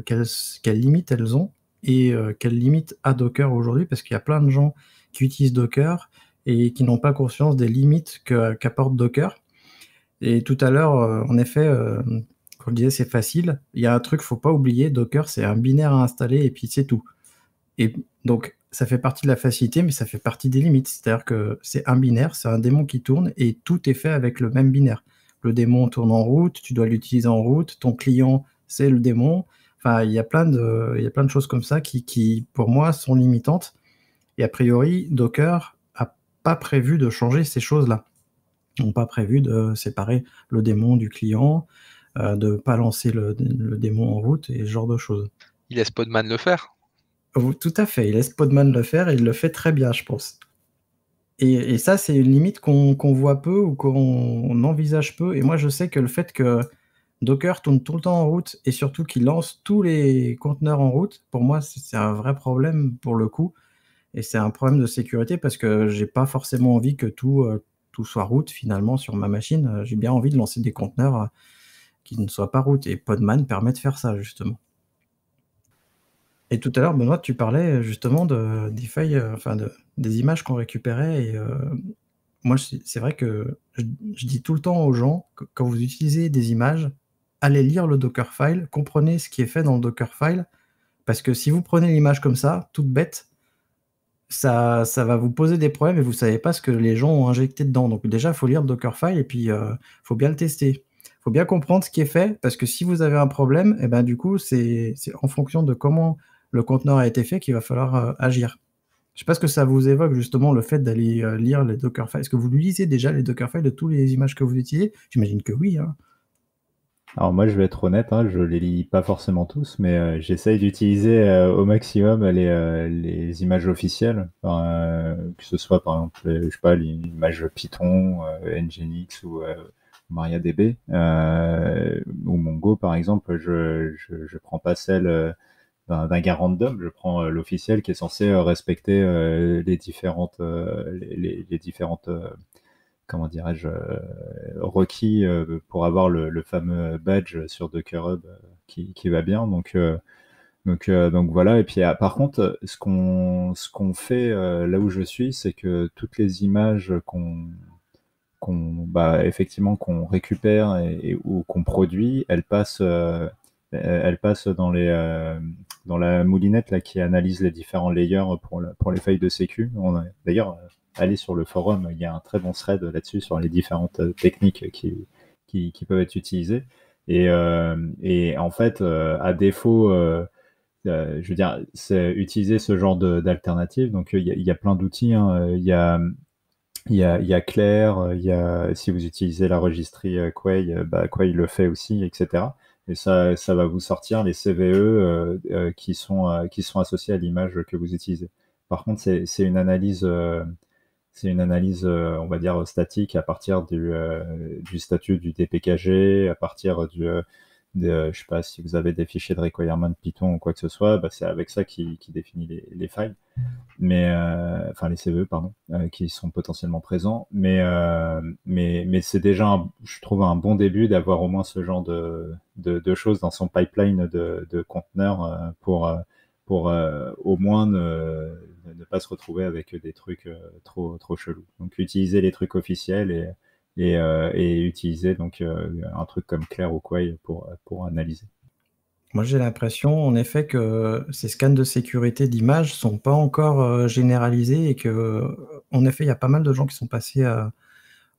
quelles, limites elles ont et quelles limites a Docker aujourd'hui parce qu'il y a plein de gens qui utilisent Docker et qui n'ont pas conscience des limites qu'apporte Docker. Et tout à l'heure, euh, en effet, je disais c'est facile, il y a un truc, faut pas oublier, Docker c'est un binaire à installer et puis c'est tout. Et donc ça fait partie de la facilité, mais ça fait partie des limites. C'est-à-dire que c'est un binaire, c'est un démon qui tourne et tout est fait avec le même binaire. Le démon tourne en route, tu dois l'utiliser en route, ton client c'est le démon. Enfin, il y a plein de, il y a plein de choses comme ça qui, qui, pour moi, sont limitantes. Et a priori, Docker a pas prévu de changer ces choses-là. Ils n'ont pas prévu de séparer le démon du client, euh, de pas lancer le, démon en route et ce genre de choses.
Il laisse Podman le faire.
Tout à fait, il laisse Podman le faire et il le fait très bien, je pense. Et, ça, c'est une limite qu'on voit peu ou qu'on envisage peu. Et moi, je sais que le fait que Docker tourne tout le temps en route et surtout qu'il lance tous les conteneurs en route, pour moi, c'est un vrai problème pour le coup. Et c'est un problème de sécurité parce que j'ai pas forcément envie que tout, euh, tout soit route finalement sur ma machine. J'ai bien envie de lancer des conteneurs euh, qui ne soient pas route. Et Podman permet de faire ça justement. Et tout à l'heure, Benoît, tu parlais justement de, des euh, enfin de, des images qu'on récupérait. Et moi, c'est vrai que je, dis tout le temps aux gens quand vous utilisez des images, allez lire le Dockerfile, comprenez ce qui est fait dans le Dockerfile, parce que si vous prenez l'image comme ça, toute bête, ça, ça va vous poser des problèmes et vous savez pas ce que les gens ont injecté dedans. Donc déjà, il faut lire le Dockerfile et puis il euh, faut bien le tester. Faut bien comprendre ce qui est fait, parce que si vous avez un problème, et eh ben du coup, c'est en fonction de comment le conteneur a été fait qu'il va falloir euh, agir. Je sais pas ce que ça vous évoque justement le fait d'aller euh, lire les Dockerfiles. Est-ce que vous lisez déjà les Dockerfiles de toutes les images que vous utilisez? J'imagine que oui. Hein.
Alors moi, je vais être honnête, hein, je les lis pas forcément tous, mais euh, j'essaye d'utiliser au maximum les, les images officielles, que ce soit par exemple, l'image Python, Nginx ou MariaDB ou Mongo par exemple. Je, je, prends pas celle d'un gars random, je prends l'officiel qui est censé respecter les différentes comment dirais-je, euh, requis euh, pour avoir le, fameux badge sur Docker Hub euh, qui, va bien. Donc, donc, donc voilà. Et puis par contre, ce qu'on ce qu'on fait là où je suis, c'est que toutes les images qu'on qu'on bah, effectivement qu'on récupère et, ou qu'on produit, elles passent elles passent dans les dans la moulinette là qui analyse les différents layers pour pour les feuilles de sécu. D'ailleurs, aller sur le forum, il y a un très bon thread là-dessus sur les différentes euh, techniques qui, qui, peuvent être utilisées. Et, euh, et en fait, euh, à défaut, je veux dire, c'est utiliser ce genre d'alternative. Donc, il y, a, plein d'outils. Il y a il y a, Claire, il y a, si vous utilisez la registrie Quay, bah, Quay le fait aussi, etc. Et ça, ça va vous sortir les CVE qui, sont, qui sont associés à l'image que vous utilisez. Par contre, c'est une analyse une analyse, euh, on va dire, statique à partir du, euh, du statut du DPKG, à partir du, euh, de, je sais pas si vous avez des fichiers de requirement Python ou quoi que ce soit, bah, c'est avec ça qui, qui définit les, les, failles, mais enfin les CVE pardon, qui sont potentiellement présents, mais c'est déjà, je trouve un bon début d'avoir au moins ce genre de, choses dans son pipeline de, conteneurs pour au moins ne, pas se retrouver avec des trucs euh, trop, trop chelous. Donc utiliser les trucs officiels et, et, euh, et utiliser donc euh, un truc comme Claire ou Quay pour, pour analyser.
Moi, j'ai l'impression, en effet, que ces scans de sécurité d'image sont pas encore généralisés et que, en effet, il y a pas mal de gens qui sont passés à,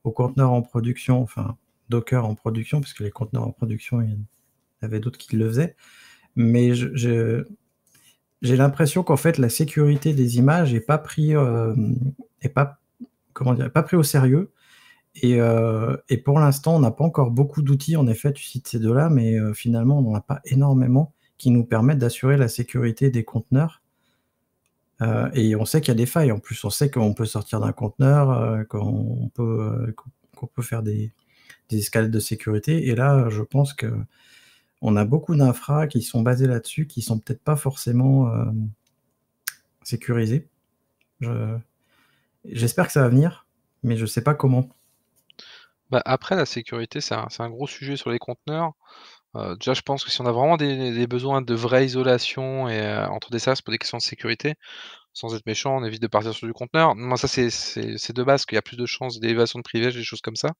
aux conteneurs en production, enfin, Docker en production, puisque les conteneurs en production, il y avait d'autres qui le faisaient. Mais j'ai l'impression qu'en fait la sécurité des images est pas pris euh, pas pas pris au sérieux et, euh, et pour l'instant on n'a pas encore beaucoup d'outils en effet tu cites ces deux là mais euh, finalement on n'en a pas énormément qui nous permettent d'assurer la sécurité des conteneurs euh, et on sait qu'il y a des failles en plus on sait qu'on peut sortir d'un conteneur qu'on peut faire des, des escalades de sécurité et là je pense que on a beaucoup d'infras qui sont basés là-dessus, qui sont peut-être pas forcément sécurisés. J'espère que ça va venir, mais je ne sais pas comment.
Bah, après, la sécurité, c'est un, gros sujet sur les conteneurs. Euh, déjà, je pense que si on a vraiment des, besoins de vraie isolation et euh, entre des services pour des questions de sécurité, sans être méchant, on évite de partir sur du conteneur. Moi, ça, c'est de base qu'il y a plus de chances d'élévation de privilèges, des choses comme ça.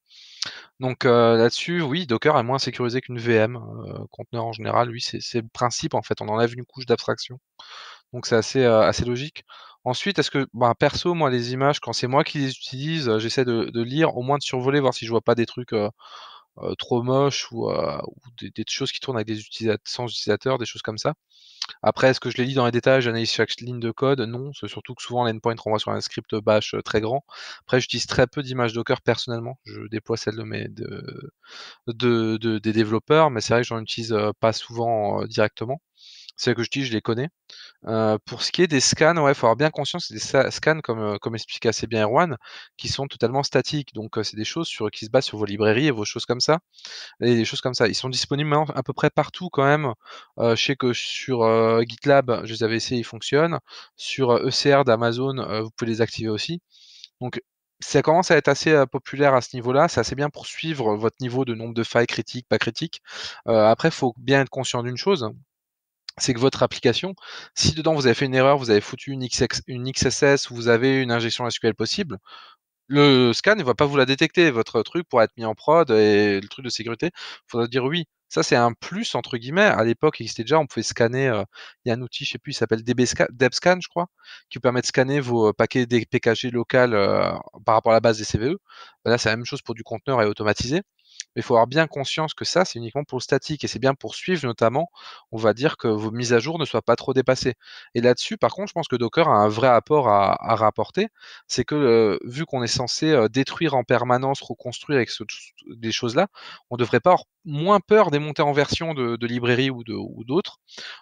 Donc euh, là-dessus, oui, Docker est moins sécurisé qu'une VM. Conteneur en général, oui, c'est le principe en fait. On enlève une couche d'abstraction. Donc c'est assez logique. Ensuite, est-ce que, bah, perso, moi, les images, quand c'est moi qui les utilise, j'essaie de, lire, au moins de survoler, voir si je vois pas des trucs trop moches ou, des, choses qui tournent avec des utilisateurs, sans utilisateurs, des choses comme ça. Après, est-ce que je les lis dans les détails, j'analyse chaque ligne de code? Non, c'est surtout que souvent l'endpoint renvoie sur un script bash euh, très grand. Après, j'utilise très peu d'images Docker personnellement. Je déploie celles de mes de, de, des développeurs, mais c'est vrai que j'en utilise euh, pas souvent euh, directement. C'est que je dis, je les connais. Pour ce qui est des scans, il faut avoir bien conscience c'est des scans, comme, comme expliquait assez bien Erwan, qui sont totalement statiques. Donc, c'est des choses sur, qui se basent sur vos librairies et vos choses comme ça. Et des choses comme ça. Ils sont disponibles à peu près partout quand même. je sais que sur GitLab, je les avais essayés, ils fonctionnent. Sur ECR e d'Amazon, vous pouvez les activer aussi. Donc, ça commence à être assez populaire à ce niveau-là. C'est assez bien pour suivre votre niveau de nombre de failles critiques, pas critiques. après, il faut bien être conscient d'une chose c'est que votre application, si dedans vous avez fait une erreur, vous avez foutu une, une XSS, vous avez une injection SQL possible, le scan ne va pas vous la détecter. Votre truc pour être mis en prod et le truc de sécurité, il faudra dire oui. Ça, c'est un plus, entre guillemets. À l'époque, il existait déjà, on pouvait scanner. Euh, il y a un outil, je sais plus, il s'appelle DebScan, je crois, qui vous permet de scanner vos euh, paquets DPKG local euh, par rapport à la base des CVE. Là, c'est la même chose pour du conteneur et automatisé. Mais il faut avoir bien conscience que ça, c'est uniquement pour le statique et c'est bien pour suivre notamment, on va dire que vos mises à jour ne soient pas trop dépassées. Et là-dessus, par contre, je pense que Docker a un vrai apport à, rapporter. C'est que vu qu'on est censé détruire en permanence, reconstruire avec des choses-là, on devrait pas avoir moins peur des montées en version de, de librairies ou d'autres.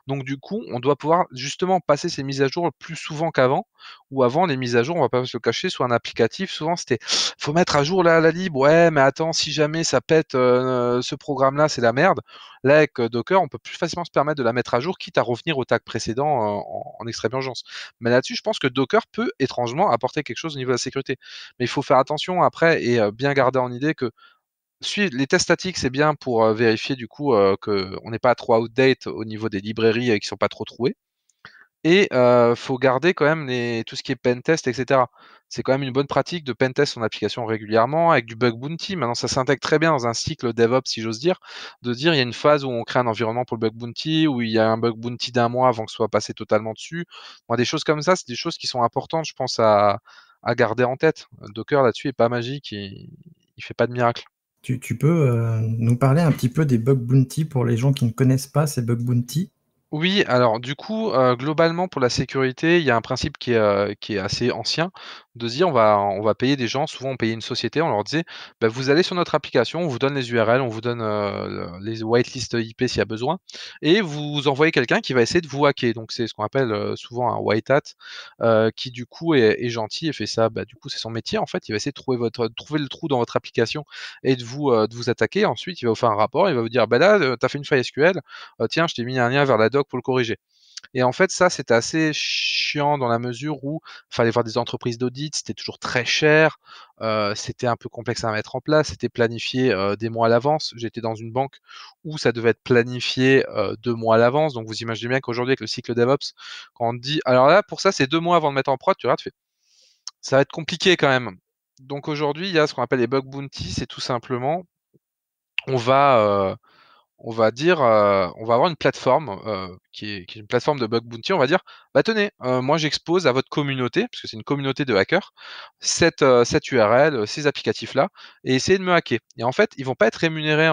Donc du coup, on doit pouvoir justement passer ces mises à jour plus souvent qu'avant. Ou avant, les mises à jour, on va pas se le cacher, soit un applicatif. Souvent, c'était faut mettre à jour la, la libre. Ouais, mais attends, si jamais ça euh, ce programme-là, c'est la merde. Là, avec euh, Docker, on peut plus facilement se permettre de la mettre à jour, quitte à revenir au tag précédent euh, en, en, extrême urgence. Mais là-dessus, je pense que Docker peut étrangement apporter quelque chose au niveau de la sécurité. Mais il faut faire attention après et bien garder en idée que les tests statiques, c'est bien pour vérifier du coup qu'on n'est pas trop outdate au niveau des librairies et qui sont pas trop trouées. Et il faut garder quand même tout ce qui est pentest, etc. C'est quand même une bonne pratique de pentest son application régulièrement avec du bug bounty. Maintenant, ça s'intègre très bien dans un cycle DevOps, si j'ose dire, de dire il y a une phase où on crée un environnement pour le bug bounty, où il y a un bug bounty d'un mois avant que ce soit passé totalement dessus. des choses comme ça, c'est des choses qui sont importantes, je pense, à, garder en tête. Docker là-dessus est pas magique, et, il fait pas de miracle.
Tu, peux euh, nous parler un petit peu des bug bounty pour les gens qui ne connaissent pas ces bug bounty?
Oui, alors du coup, euh, globalement pour la sécurité, il y a un principe qui est, euh, qui est assez ancien, de dire on va, payer des gens, souvent on payait une société, on leur disait bah, vous allez sur notre application, on vous donne les URL, on vous donne euh, les whitelist IP s'il y a besoin, et vous envoyez quelqu'un qui va essayer de vous hacker. Donc c'est ce qu'on appelle souvent un white hat, qui du coup est, gentil et fait ça, bah, du coup c'est son métier en fait, il va essayer de trouver, le trou dans votre application et de vous, attaquer. Ensuite il va vous faire un rapport, il va vous dire bah là, tu fait une faille SQL, tiens, je t'ai mis un lien vers la doc pour le corriger. Et en fait, ça, c'était assez chiant dans la mesure où il fallait voir des entreprises d'audit, c'était toujours très cher, c'était un peu complexe à mettre en place, c'était planifié des mois à l'avance. J'étais dans une banque où ça devait être planifié deux mois à l'avance. Donc vous imaginez bien qu'aujourd'hui, avec le cycle DevOps, quand on dit, alors là, pour ça, c'est deux mois avant de mettre en prod, tu regardes, tu fais, ça va être compliqué quand même. Donc aujourd'hui, il y a ce qu'on appelle les bug bounty, c'est tout simplement, on va on va dire, euh, on va avoir une plateforme euh, qui, est, une plateforme de bug bounty. On va dire, bah tenez, euh, moi j'expose à votre communauté, parce que c'est une communauté de hackers, cette, URL, ces applicatifs-là, et essayez de me hacker. Et en fait, ils vont pas être rémunérés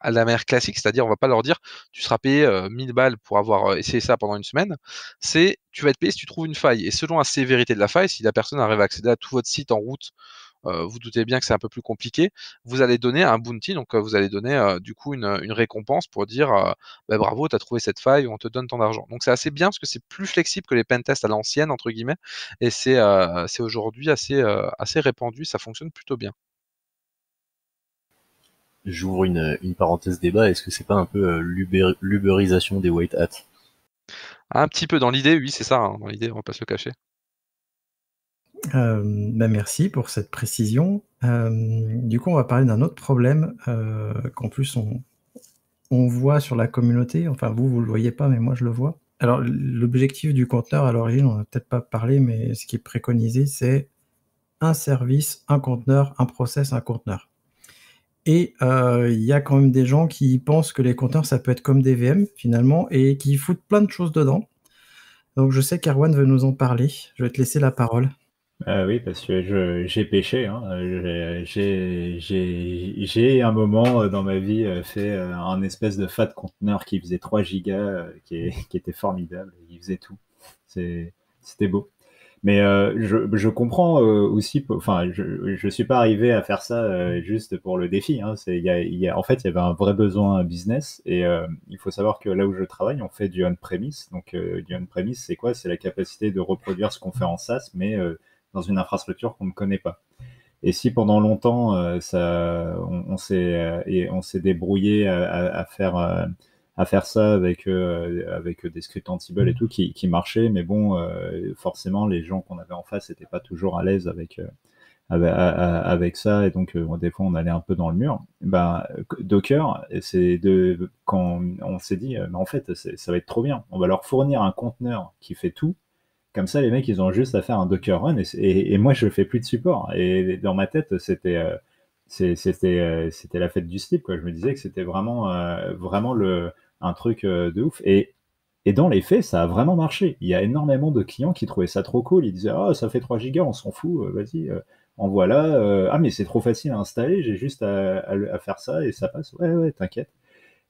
à la manière classique, c'est-à-dire on va pas leur dire tu seras payé 1000 balles pour avoir essayé ça pendant une semaine. C'est tu vas être payé si tu trouves une faille. Et selon la sévérité de la faille, si la personne arrive à accéder à tout votre site en route euh, vous doutez bien que c'est un peu plus compliqué, vous allez donner un bounty, donc euh, vous allez donner euh, du coup une, récompense pour dire bah, bravo, tu as trouvé cette faille, on te donne ton argent. Donc c'est assez bien parce que c'est plus flexible que les pentests à l'ancienne, entre guillemets, et c'est aujourd'hui assez, assez répandu, ça fonctionne plutôt bien.
J'ouvre une, parenthèse débat, est-ce que c'est pas un peu l'uberisation des white hats?
Un petit peu dans l'idée, oui, c'est ça, hein, dans l'idée, on va pas se le cacher.
Euh, bah, merci pour cette précision. Euh, du coup, on va parler d'un autre problème euh, qu'en plus on, on voit sur la communauté. Enfin, vous, vous le voyez pas, mais moi je le vois. Alors, l'objectif du conteneur à l'origine, on n'a peut-être pas parlé, mais ce qui est préconisé, c'est un service, un conteneur, un process, un conteneur. Et il y a quand même des gens qui pensent que les conteneurs, ça peut être comme des VM finalement, et qui foutent plein de choses dedans. Donc je sais qu'Erwan veut nous en parler. Je vais te laisser la parole.
Ah oui, parce que j'ai péché. Hein. J'ai un moment euh, dans ma vie euh, fait euh, un espèce de fat conteneur qui faisait 3 gigas, qui, était formidable. Il faisait tout. C'était beau. Mais je, je, comprends aussi, enfin, je ne suis pas arrivé à faire ça juste pour le défi. Hein. En fait, il y avait un vrai besoin business et il faut savoir que là où je travaille, on fait du on-premise. Donc, du on-premise, c'est quoi? C'est la capacité de reproduire ce qu'on fait en SaaS, mais dans une infrastructure qu'on ne connaît pas. Et si pendant longtemps, ça, on, on s'est débrouillé à, à, à faire à faire ça avec euh, avec des scripts Ansible et tout qui, qui marchaient, mais bon, euh, forcément les gens qu'on avait en face n'étaient pas toujours à l'aise avec euh, avec, ça et donc des fois on allait un peu dans le mur. Ben Docker, c'est de quand on s'est dit, mais en fait ça va être trop bien, on va leur fournir un conteneur qui fait tout. Comme ça, les mecs, ils ont juste à faire un Docker run et, moi, je fais plus de support. Et dans ma tête, c'était c'était c'était la fête du slip. Quoi. Je me disais que c'était vraiment vraiment le un truc euh, de ouf. Et, dans les faits, ça a vraiment marché. Il y a énormément de clients qui trouvaient ça trop cool. Ils disaient Ah, ça fait 3 gigas, on s'en fout, euh, vas-y, euh, envoie-la. ah, mais c'est trop facile à installer, j'ai juste à, faire ça et ça passe. Ouais, ouais, t'inquiète.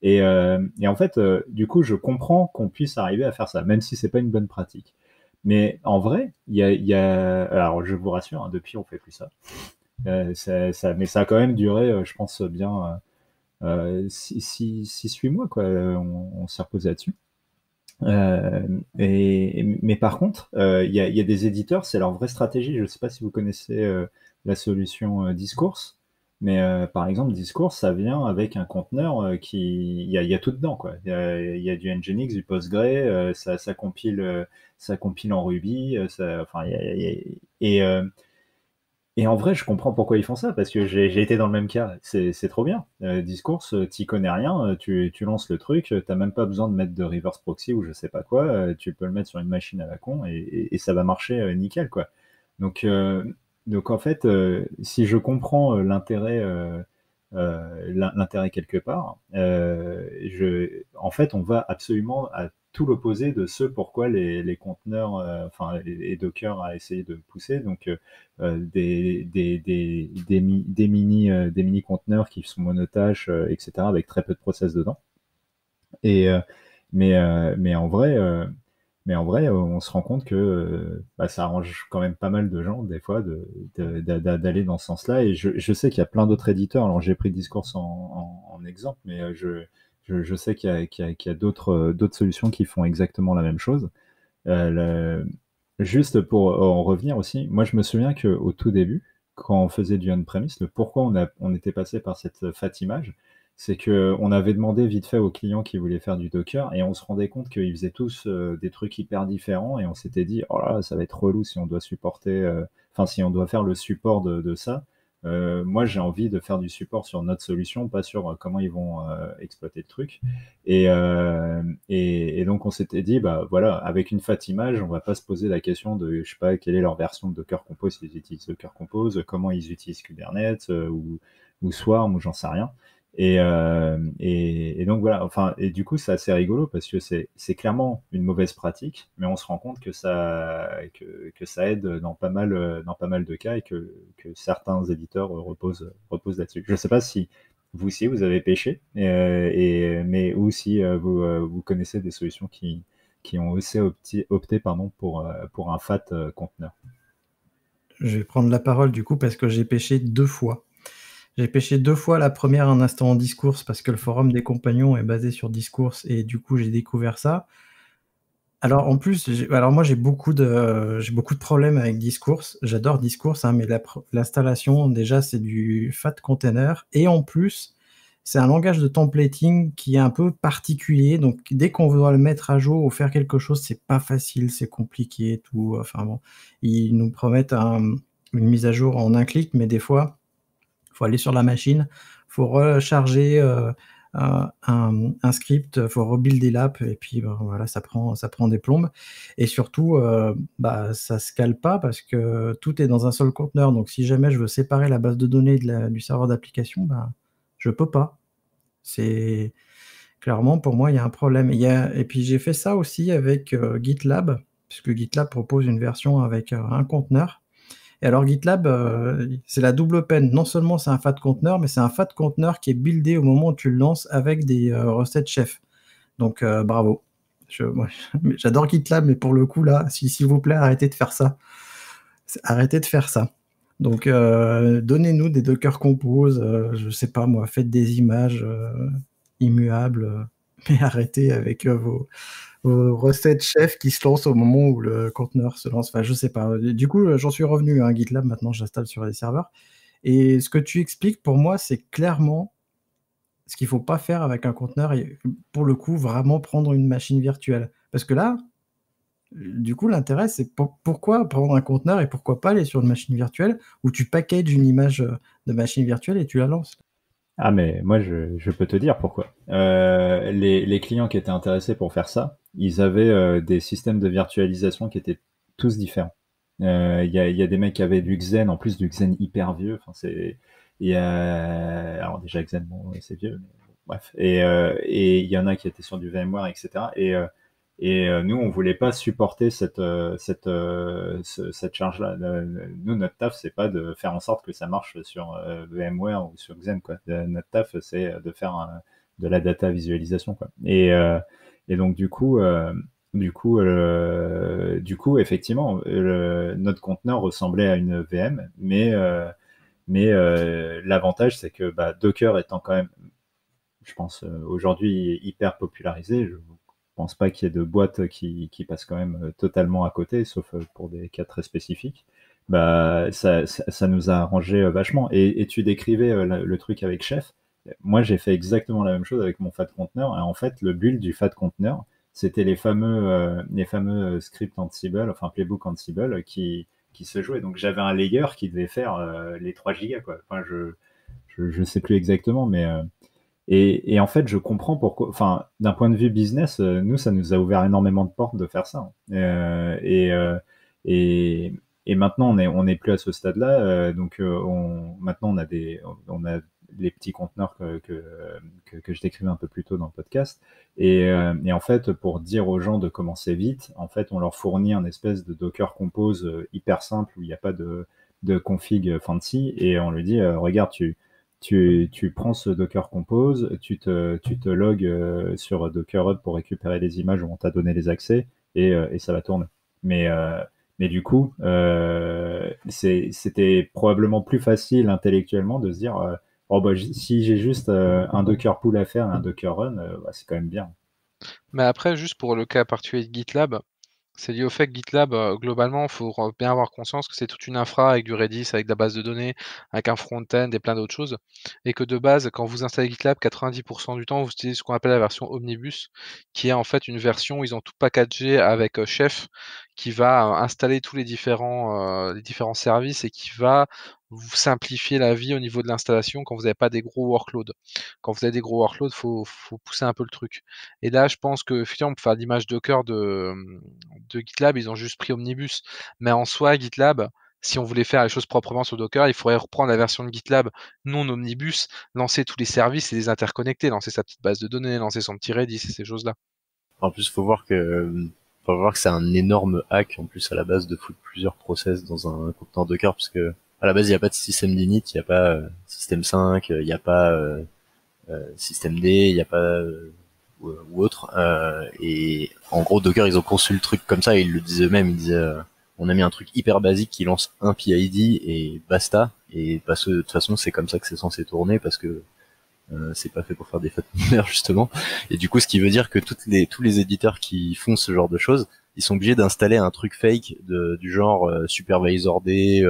Et, et, en fait, du coup, je comprends qu'on puisse arriver à faire ça, même si c'est pas une bonne pratique. Mais en vrai, il y a, Alors, je vous rassure, hein, depuis, on fait plus ça. ça. Mais ça a quand même duré, je pense, bien 6-8 euh, mois, quoi. On, s'est reposé là-dessus. Euh, et, mais par contre, euh, il y, a, des éditeurs, c'est leur vraie stratégie. Je ne sais pas si vous connaissez la solution Discourse, mais par exemple, Discourse, ça vient avec un conteneur qui, il y, a tout dedans, quoi. Il y a, du Nginx, du Postgre, ça, ça, compile, ça compile en Ruby, ça, enfin, et et en vrai, je comprends pourquoi ils font ça, parce que j'ai été dans le même cas. C'est trop bien. Euh, discours, euh, tu connais rien, euh, tu, lances le truc, tu n'as même pas besoin de mettre de reverse proxy ou je sais pas quoi, euh, tu peux le mettre sur une machine à la con et, et, ça va marcher nickel. quoi. Donc, donc en fait, si je comprends l'intérêt l'intérêt quelque part, en fait, on va absolument à tout l'opposé de ce pourquoi les, les conteneurs, euh, enfin les, Docker a essayé de pousser, donc euh, euh, des, des, des, des, mini des mini conteneurs qui sont monotâches, etc. avec très peu de process dedans. Et mais mais en vrai mais en vrai, on se rend compte que bah, ça arrange quand même pas mal de gens, des fois, d'aller dans ce sens-là. Et je, sais qu'il y a plein d'autres éditeurs. Alors, j'ai pris Discourse en, exemple, mais je, je, sais qu'il y a, d'autres solutions qui font exactement la même chose. Euh, juste pour en revenir aussi, moi je me souviens qu'au tout début, quand on faisait du on-premise, le pourquoi on, a, on était passé par cette fat c'est qu'on avait demandé vite fait aux clients qui voulaient faire du Docker et on se rendait compte qu'ils faisaient tous euh, des trucs hyper différents et on s'était dit, oh là, ça va être relou si on doit supporter, euh, enfin si on doit faire le support de ça. Euh, moi, j'ai envie de faire du support sur notre solution, pas sur euh, comment ils vont euh, exploiter le truc. Et, donc, on s'était dit, bah voilà, avec une fat image, on va pas se poser la question de, je sais pas, quelle est leur version de Docker Compose, s'ils utilisent Docker Compose, comment ils utilisent Kubernetes ou Swarm ou j'en sais rien. Euh, et, donc voilà, enfin, et du coup, c'est assez rigolo parce que c'est clairement une mauvaise pratique, mais on se rend compte que ça, que, ça aide dans pas mal, dans pas mal de cas et que, que certains éditeurs reposent, reposent là-dessus. Je ne sais pas si vous aussi vous avez pêché, euh, mais ou si euh, vous, vous connaissez des solutions qui, qui ont aussi opté, opté pardon, pour, pour un fat conteneur.
Je vais prendre la parole du coup parce que j'ai pêché deux fois. J'ai pêché deux fois la première un instant en discours parce que le forum des compagnons est basé sur discours et du coup j'ai découvert ça. Alors en plus, alors moi j'ai beaucoup de j'ai beaucoup de problèmes avec discours. J'adore discours, hein, mais l'installation déjà c'est du fat container et en plus c'est un langage de templating qui est un peu particulier. Donc dès qu'on veut le mettre à jour ou faire quelque chose, c'est pas facile, c'est compliqué, tout. Enfin bon, ils nous promettent une mise à jour en un clic, mais des fois faut aller sur la machine, faut recharger euh, un, script, faut rebuilder l'app et puis ben, voilà, ça prend, ça prend des plombes. Et surtout, euh, bah, ça se cale pas parce que tout est dans un seul conteneur. Donc si jamais je veux séparer la base de données du serveur d'application, ben, je peux pas. C'est clairement pour moi il y a un problème. Et puis j'ai fait ça aussi avec euh, GitLab, puisque GitLab propose une version avec un conteneur. Et alors GitLab, euh, c'est la double peine. Non seulement c'est un fat conteneur, mais c'est un fat conteneur qui est buildé au moment où tu le lances avec des euh, recettes chef. Donc euh, bravo. J'adore GitLab, mais pour le coup, là, s'il vous plaît, arrêtez de faire ça. Arrêtez de faire ça. Donc, donnez-nous des Docker Compose, je sais pas moi, faites des images immuables, mais arrêtez avec vos, recettes chef qui se lancent au moment où le conteneur se lance. Enfin, je sais pas. Du coup, j'en suis revenu à un GitLab, maintenant j'installe sur les serveurs. Et ce que tu expliques, pour moi, c'est clairement ce qu'il faut pas faire avec un conteneur et pour le coup, vraiment prendre une machine virtuelle. Parce que là, du coup, l'intérêt, c'est pourquoi prendre un conteneur et pourquoi pas aller sur une machine virtuelle où tu packages une image euh, de machine virtuelle et tu la lances?
Ah, mais moi, je, peux te dire pourquoi. Euh, les, clients qui étaient intéressés pour faire ça, ils avaient euh, des systèmes de virtualisation qui étaient tous différents. Il y, a, des mecs qui avaient du Xen, en plus du Xen hyper vieux. Enfin, alors déjà Xen, c'est vieux, bref. Et il y en a qui étaient sur du VMware, etc. Et et euh, nous, on voulait pas supporter cette euh, cette euh, cette charge-là. Nous, notre taf, c'est pas de faire en sorte que ça marche sur VMware ou sur Xen. Quoi. Notre taf, c'est de faire de la data visualisation. Quoi. Et et donc du coup, du coup, du coup, effectivement, notre conteneur ressemblait à une VM, mais mais l'avantage, c'est que bah, Docker étant quand même, je pense, aujourd'hui hyper popularisé, pense pas qu'il y ait de boîtes qui, qui passent quand même euh, totalement à côté, sauf euh, pour des cas très spécifiques. Bah, ça, ça, nous a arrangé euh, vachement. Et, tu décrivais le, truc avec Chef. Moi, j'ai fait exactement la même chose avec mon Fat Container. Et en fait, le build du Fat Container, c'était les fameux, les fameux scripts Ansible, enfin playbook Ansible, qui, qui se jouaient. Donc, j'avais un layer qui devait faire les 3 gigas. Enfin, je, je, je sais plus exactement, mais et, en fait, je comprends pourquoi. Enfin, d'un point de vue business, euh, nous, ça nous a ouvert énormément de portes de faire ça. Euh, euh, et, et, maintenant, on n'est on est plus à ce stade-là. donc, on, maintenant, on a des, on a les petits conteneurs que, que, que, je décrivais un peu plus tôt dans le podcast. Et, et, en fait, pour dire aux gens de commencer vite, en fait, on leur fournit un espèce de Docker Compose hyper simple où il n'y a pas de, de config fancy et on lui dit, regarde, tu tu, prends ce Docker Compose, tu te, tu logs euh, sur Docker Hub pour récupérer les images où on t'a donné les accès et, euh, ça va tourner. Mais, euh, du coup, c'était probablement plus facile intellectuellement de se dire oh bah, si j'ai juste un Docker Pool à faire et un Docker Run, bah, c'est quand même bien.
Mais après, juste pour le cas particulier de GitLab, c'est lié au fait que GitLab, globalement, il faut bien avoir conscience que c'est toute une infra avec du Redis, avec la base de données, avec un front-end et plein d'autres choses. Et que de base, quand vous installez GitLab, 90% du temps, vous utilisez ce qu'on appelle la version Omnibus, qui est en fait une version où ils ont tout packagé avec Chef, qui va installer tous les différents, les différents services et qui va vous simplifiez la vie au niveau de l'installation quand vous n'avez pas des gros workloads. Quand vous avez des gros workloads, il faut, pousser un peu le truc. Et là, je pense que finalement, pour faire l'image Docker de, de GitLab, ils ont juste pris Omnibus. Mais en soi, GitLab, si on voulait faire les choses proprement sur Docker, il faudrait reprendre la version de GitLab non Omnibus, lancer tous les services et les interconnecter, lancer sa petite base de données, lancer son petit Redis et ces choses-là.
En plus, faut voir que faut voir que c'est un énorme hack en plus à la base de foutre plusieurs process dans un conteneur Docker parce que à la base, il n'y a pas de système d'init, il n'y a pas euh, système 5, il n'y a pas euh, euh, système D, il n'y a pas ou, autre. et en gros, Docker, ils ont conçu le truc comme ça, ils le disaient eux-mêmes, ils disaient on a mis un truc hyper basique qui lance un PID et basta. Et parce que de toute façon, c'est comme ça que c'est censé tourner parce que c'est pas fait pour faire des fêtes justement. Et du coup, ce qui veut dire que toutes les, tous les éditeurs qui font ce genre de choses, ils sont obligés d'installer un truc fake de, du genre supervisor D,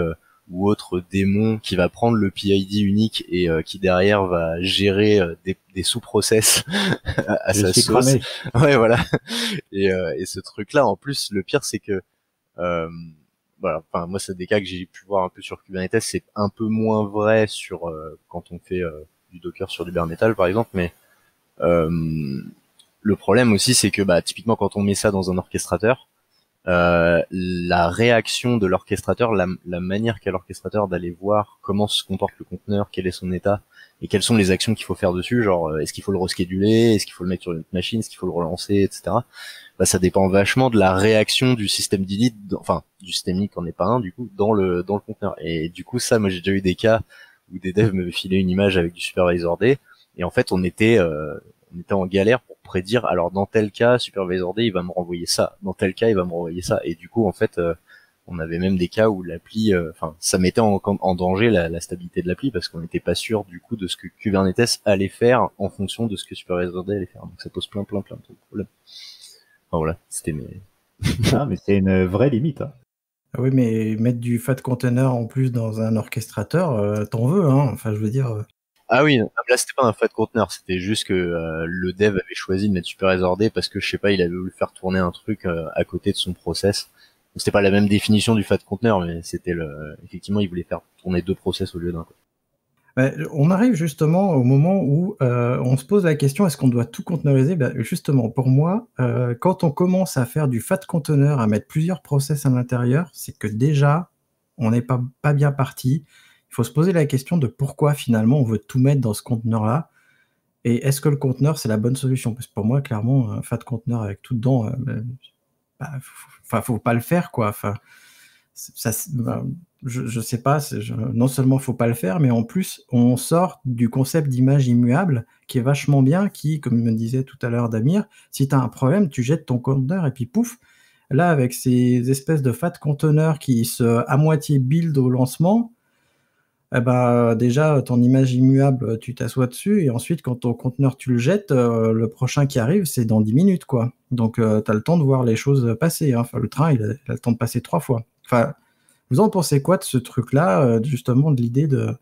ou autre démon qui va prendre le PID unique et euh, qui derrière va gérer euh, des, des sous-process à, sa sauce. Ouais, voilà. Et, euh, et ce truc-là, en plus, le pire, c'est que voilà. Enfin, moi, c'est des cas que j'ai pu voir un peu sur Kubernetes. C'est un peu moins vrai sur quand on fait du Docker sur du bare metal, par exemple, mais le problème aussi, c'est que bah, typiquement quand on met ça dans un orchestrateur, euh, la réaction de l'orchestrateur, la, manière qu'a l'orchestrateur d'aller voir comment se comporte le conteneur, quel est son état et quelles sont les actions qu'il faut faire dessus, genre euh, est-ce qu'il faut le rescheduler, est-ce qu'il faut le mettre sur une machine, est-ce qu'il faut le relancer, etc. Bah, ça dépend vachement de la réaction du système d'init, enfin du système init en est pas un du coup dans le dans le conteneur. Et du coup ça, moi j'ai déjà eu des cas où des devs me filaient une image avec du supervisor D et en fait on était euh, on était en galère pour prédire. Alors dans tel cas, Supervisor D il va me renvoyer ça. Dans tel cas, il va me renvoyer ça. Et du coup, en fait, on avait même des cas où l'appli, enfin, ça mettait en, en danger la, la stabilité de l'appli parce qu'on n'était pas sûr du coup de ce que Kubernetes allait faire en fonction de ce que Supervisor D allait faire. Donc ça pose plein, plein, plein de problèmes. Enfin voilà, c'était mes.
ah, mais c'est une vraie limite. Hein.
Ah oui, mais mettre du fat container en plus dans un orchestrateur, euh, t'en veux, hein Enfin, je veux dire. Euh.
Ah oui, là c'était pas un fat container, c'était juste que euh, le dev avait choisi de mettre super SRD parce que je sais pas, il avait voulu faire tourner un truc à côté de son process. C'était pas la même définition du fat container, mais c'était le, effectivement, il voulait faire tourner deux process au lieu d'un.
On arrive justement au moment où euh, on se pose la question est-ce qu'on doit tout conteneuriser bah, Justement, pour moi, euh, quand on commence à faire du fat container, à mettre plusieurs process à l'intérieur, c'est que déjà, on n'est pas bien parti. Faut se poser la question de pourquoi finalement on veut tout mettre dans ce conteneur-là. Et est-ce que le conteneur, c'est la bonne solution? Parce que pour moi, clairement, un fat conteneur avec tout dedans, euh, bah, enfin, faut, pas le faire, quoi. Enfin, ça, je, je sais pas, non seulement faut pas le faire, mais en plus, on sort du concept d'image immuable qui est vachement bien, qui, comme me disait tout à l'heure Damir, si tu as un problème, tu jettes ton conteneur et puis pouf. Là, avec ces espèces de fat conteneurs qui se à moitié build au lancement, eh ben, déjà, ton image immuable, tu t'assois dessus, et ensuite, quand ton conteneur, tu le jettes, euh, le prochain qui arrive, c'est dans 10 minutes, quoi. Donc, euh, tu as le temps de voir les choses passer. Hein. Enfin, le train, il a, le temps de passer trois fois. Enfin, vous en pensez quoi de ce truc-là, euh, justement, de l'idée de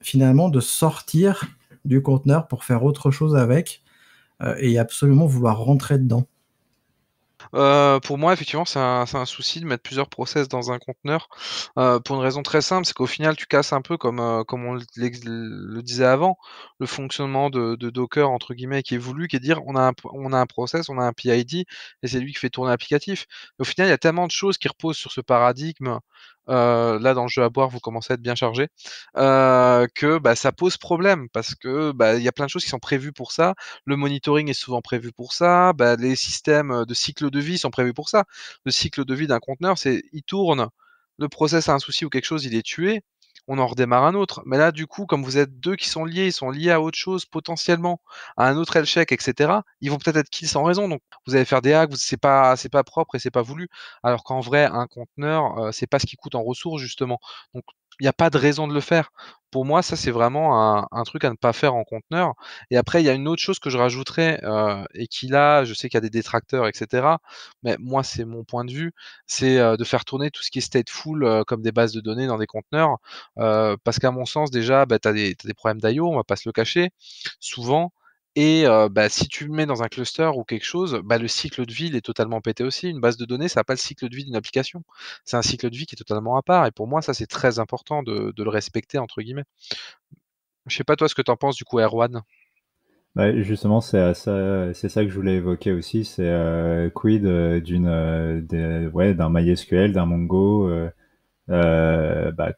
finalement de sortir du conteneur pour faire autre chose avec euh, et absolument vouloir rentrer dedans?
Euh, pour moi, effectivement, c'est un, souci de mettre plusieurs process dans un conteneur, pour une raison très simple, c'est qu'au final, tu casses un peu comme, comme on le disait avant, le fonctionnement de Docker entre guillemets qui est voulu, qui est dire: «On a un on a un process, on a un PID et c'est lui qui fait tourner l'applicatif». Au final, il y a tellement de choses qui reposent sur ce paradigme euh, là dans le jeu à boire, vous commencez à être bien chargé, euh, que bah, ça pose problème parce que bah, il y a plein de choses qui sont prévues pour ça. Le monitoring est souvent prévu pour ça. Bah, les systèmes de cycle de vie sont prévus pour ça. Le cycle de vie d'un conteneur, c'est il tourne, le process a un souci ou quelque chose, il est tué on en redémarre un autre. Mais là, du coup, comme vous êtes deux qui sont liés, ils sont liés à autre chose potentiellement, à un autre check, etc. Ils vont peut-être être kills sans raison. Donc, vous allez faire des hacks, c'est pas, c'est pas propre et c'est pas voulu. Alors qu'en vrai, un conteneur, euh, c'est pas ce qui coûte en ressources justement. N'y a pas de raison de le faire. Pour moi, ça, c'est vraiment un, truc à ne pas faire en conteneur. Et après, il y a une autre chose que je rajouterais, euh, et qui là, je sais qu'il y a des détracteurs, etc. Mais moi, c'est mon point de vue, c'est euh, de faire tourner tout ce qui est stateful euh, comme des bases de données dans des conteneurs. parce qu'à mon sens, déjà, bah, tu as, des problèmes d'IO, on va pas se le cacher. Souvent, et bah, si tu le mets dans un cluster ou quelque chose, bah, le cycle de vie il est totalement pété aussi. Une base de données, ça n'a pas le cycle de vie d'une application. C'est un cycle de vie qui est totalement à part. Et pour moi, ça, c'est très important de, le respecter, entre guillemets. Je sais pas toi ce que tu en penses du coup, Erwan?
Bah, justement, c'est ça, c'est ça que je voulais évoquer aussi. C'est quid d'une, ouais, d'un MySQL, d'un Mongo. bah,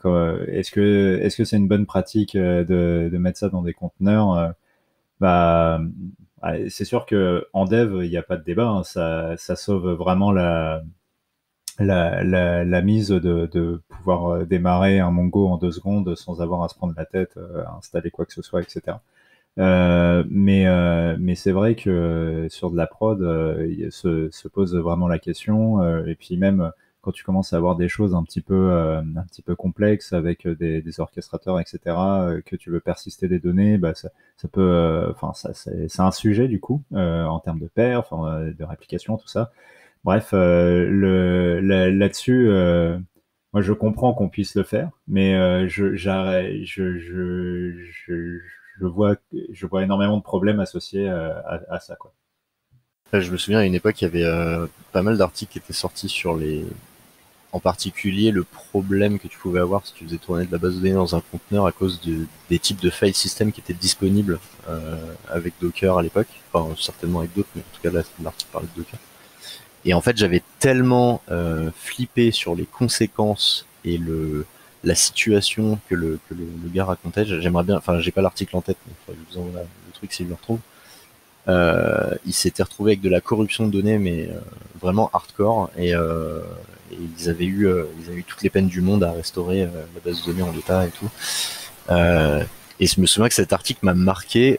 est-ce que est-ce que c'est une bonne pratique de, mettre ça dans des conteneurs bah, c'est sûr que en dev, il n'y a pas de débat. Hein. ça, sauve vraiment la, mise de, pouvoir euh, démarrer un Mongo en deux secondes sans avoir à se prendre la tête, euh, à installer quoi que ce soit, etc. Mais euh, mais c'est vrai que sur de la prod, euh, se, se, pose vraiment la question. et puis même quand tu commences à avoir des choses un petit peu, euh, un petit peu complexes avec euh, des, orchestrateurs, etc., euh, que tu veux persister des données, bah, ça, ça peut, enfin, ça, c'est un sujet du coup en termes de perf, de réplication, tout ça. Bref, là-dessus, moi, je comprends qu'on puisse le faire, mais je, je, je, je, vois, je vois énormément de problèmes associés à, à ça, quoi.
Je me souviens à une époque, il y avait pas mal d'articles qui étaient sortis sur les, en particulier le problème que tu pouvais avoir si tu faisais tourner de la base de données dans un conteneur à cause de, des types de file system qui étaient disponibles euh, avec Docker à l'époque, enfin certainement avec d'autres, mais en tout cas là l'article parlait de Docker. Et en fait j'avais tellement euh, flippé sur les conséquences et le la situation que le, que le, gars racontait, j'aimerais bien, enfin j'ai pas l'article en tête, mais je vous envoie le truc si je le retrouve. Euh, il s'était retrouvé avec de la corruption de données, mais euh, vraiment hardcore, et, euh, ils avaient eu, euh, ils avaient eu toutes les peines du monde à restaurer euh, la base de données en l'état et tout. Euh, Et je me souviens que cet article m'a marqué.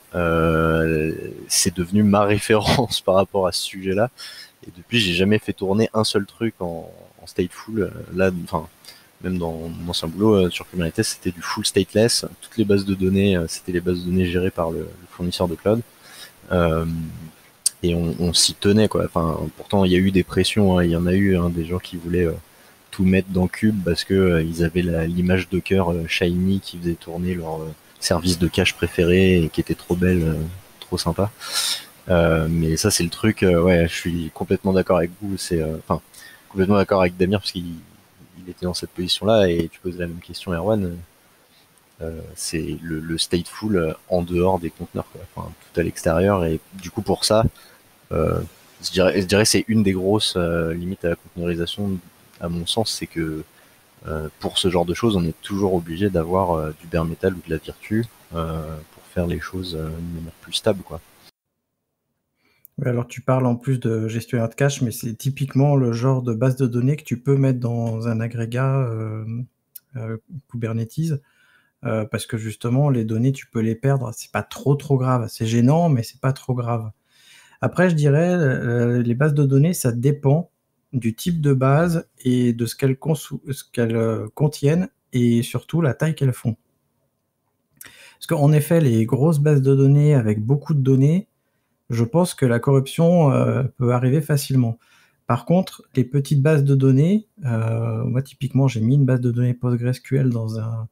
c'est devenu ma référence par rapport à ce sujet-là. Et depuis, j'ai jamais fait tourner un seul truc en, stateful. Là, enfin, même dans mon ancien boulot sur Kubernetes, c'était du full stateless. Toutes les bases de données, c'était les bases de données gérées par le, fournisseur de cloud. Et on, s'y tenait quoi. Enfin, pourtant il y a eu des pressions. Hein. Il y en a eu hein, des gens qui voulaient tout mettre dans Cube parce que euh, ils avaient l'image Docker euh, shiny qui faisait tourner leur euh, service de cache préféré et qui était trop belle, trop sympa. mais ça c'est le truc, ouais, je suis complètement d'accord avec vous. C'est, enfin, complètement d'accord avec Damir parce qu'il était dans cette position-là et tu poses la même question, Erwan. c'est le, stateful en dehors des conteneurs, Enfin, tout à l'extérieur. Et du coup, pour ça, je dirais, je c'est une des grosses limites à la conteneurisation à mon sens, c'est que euh, pour ce genre de choses, on est toujours obligé d'avoir euh, du bare metal ou de la virtu euh, pour faire les choses de manière plus stable, quoi.
alors tu parles en plus de gestionnaire de cache, mais c'est typiquement le genre de base de données que tu peux mettre dans un agrégat Kubernetes, parce que justement les données tu peux les perdre, c'est pas trop trop grave, c'est gênant, mais c'est pas trop grave. Après, je dirais les bases de données, ça dépend du type de base et de ce qu'elles euh, contiennent et surtout la taille qu'elles font. Parce qu'en effet, les grosses bases de données avec beaucoup de données, je pense que la corruption euh, peut arriver facilement. Par contre, les petites bases de données, euh, moi typiquement j'ai mis une base de données PostgreSQL dans un,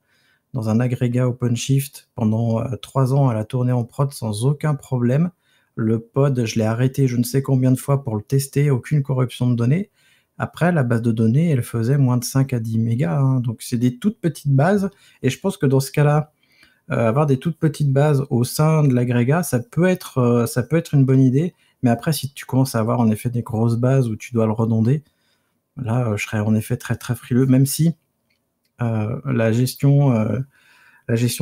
dans un agrégat OpenShift pendant trois ans à la tournée en prod sans aucun problème. Le pod, je l'ai arrêté je ne sais combien de fois pour le tester, aucune corruption de données. Après, la base de données, elle faisait moins de 5 à 10 mégas. Hein. donc, c'est des toutes petites bases. Et je pense que dans ce cas-là, euh, avoir des toutes petites bases au sein de l'agrégat, ça, peut être, euh, ça peut être une bonne idée. Mais après, si tu commences à avoir en effet des grosses bases où tu dois le redonder, là, euh, je serais en effet très très frileux, même si la gestion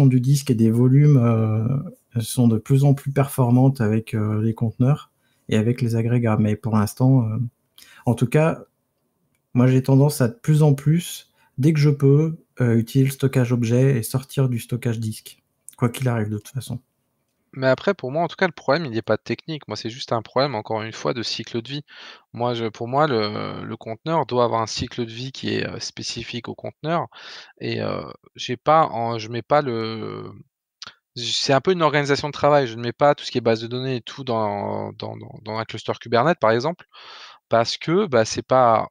du disque et des volumes sont de plus en plus performantes avec euh, les conteneurs et avec les agrégats. Mais pour l'instant, euh, en tout cas, moi j'ai tendance à de plus en plus, dès que je peux, euh, utiliser le stockage objet et sortir du stockage disque, quoi qu'il arrive de toute façon.
Mais après, pour moi, en tout cas, le problème, il n'est pas technique. Moi, c'est juste un problème, encore une fois, de cycle de vie. Moi, pour moi, le, conteneur doit avoir un cycle de vie qui est spécifique au conteneur. Et j'ai pas, je mets pas le, c'est un peu une organisation de travail. Je ne mets pas tout ce qui est base de données et tout dans, dans, un cluster Kubernetes, par exemple, parce que bah, c'est pas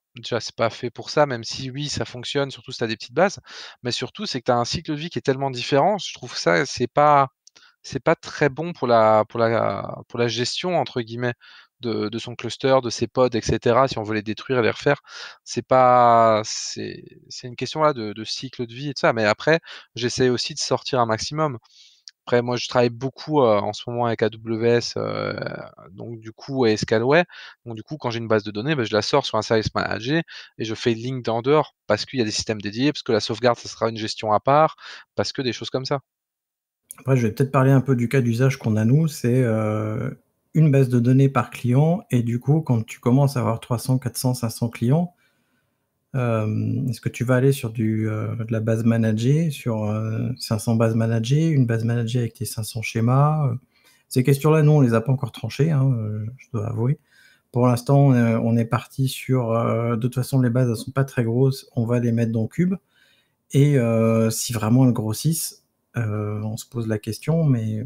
pas fait pour ça, même si oui, ça fonctionne, surtout si tu as des petites bases, mais surtout c'est que tu as un cycle de vie qui est tellement différent. Je trouve ça c'est pas pas très bon pour la pour la pour la gestion entre guillemets de, de son cluster, de ses pods, etc. Si on veut les détruire et les refaire, c'est pas c'est une question là de, de cycle de vie et tout ça. Mais après, j'essaie aussi de sortir un maximum. Après, moi, je travaille beaucoup en ce moment avec AWS, donc du coup, et Scalway. Donc du coup, quand j'ai une base de données, bah, je la sors sur un service manager et je fais d'en dehors parce qu'il y a des systèmes dédiés, parce que la sauvegarde, ça sera une gestion à part, parce que des choses comme ça.
Après, je vais peut-être parler un peu du cas d'usage qu'on a nous. C'est une base de données par client et du coup, quand tu commences à avoir 300, 400, 500 clients, euh, est-ce que tu vas aller sur du, euh, de la base managée, sur 500 euh, bases managées, une base managée avec tes 500 schémas Ces questions-là, non, on les a pas encore tranchées, hein, je dois avouer. Pour l'instant, on est parti sur, de toute façon, les bases, elles sont pas très grosses, on va les mettre dans Cube. Et si vraiment elles grossissent, on se pose la question, mais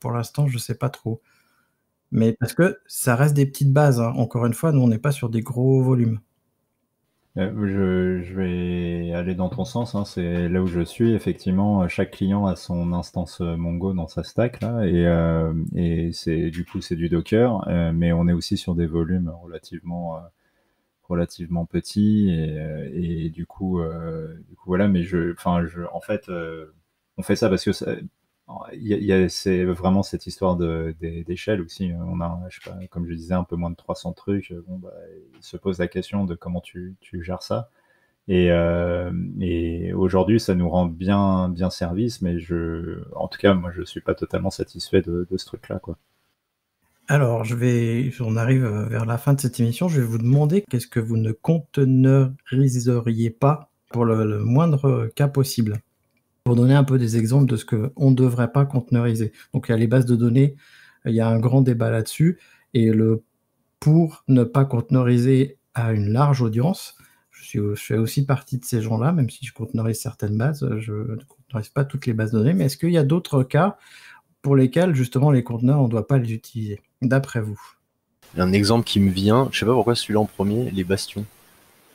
pour l'instant, je sais pas trop. Mais parce que ça reste des petites bases, hein. Encore une fois, nous, on n'est pas sur des gros volumes.
Euh, je, vais aller dans ton sens, hein, c'est là où je suis. Effectivement, chaque client a son instance euh, Mongo dans sa stack là, et, euh, et c'est du coup c'est du Docker, mais on est aussi sur des volumes relativement relativement petits et, du coup, voilà. Mais je, je, en fait, on fait ça parce que il y a, c'est vraiment cette histoire d'échelle aussi. On a, je sais pas, comme je disais, un peu moins de 300 trucs. Bon, bah, il se pose la question de comment tu, gères ça. Et, euh, et aujourd'hui, ça nous rend bien, bien service, mais je, en tout cas, moi, je suis pas totalement satisfait de, ce truc-là, quoi.
Alors, je vais, on arrive vers la fin de cette émission. Je vais vous demander qu'est-ce que vous ne conteneuriseriez pas pour le moindre cas possible. Pour donner un peu des exemples de ce qu'on ne devrait pas conteneuriser. Donc il y a les bases de données, il y a un grand débat là-dessus, et le pour ne pas conteneuriser à une large audience, je, fais aussi partie de ces gens-là, même si je conteneurise certaines bases, je ne conteneurise pas toutes les bases de données, mais est-ce qu'il y a d'autres cas pour lesquels justement les conteneurs, on ne doit pas les utiliser, d'après vous?
Un exemple qui me vient, je sais pas pourquoi celui-là en premier, les bastions.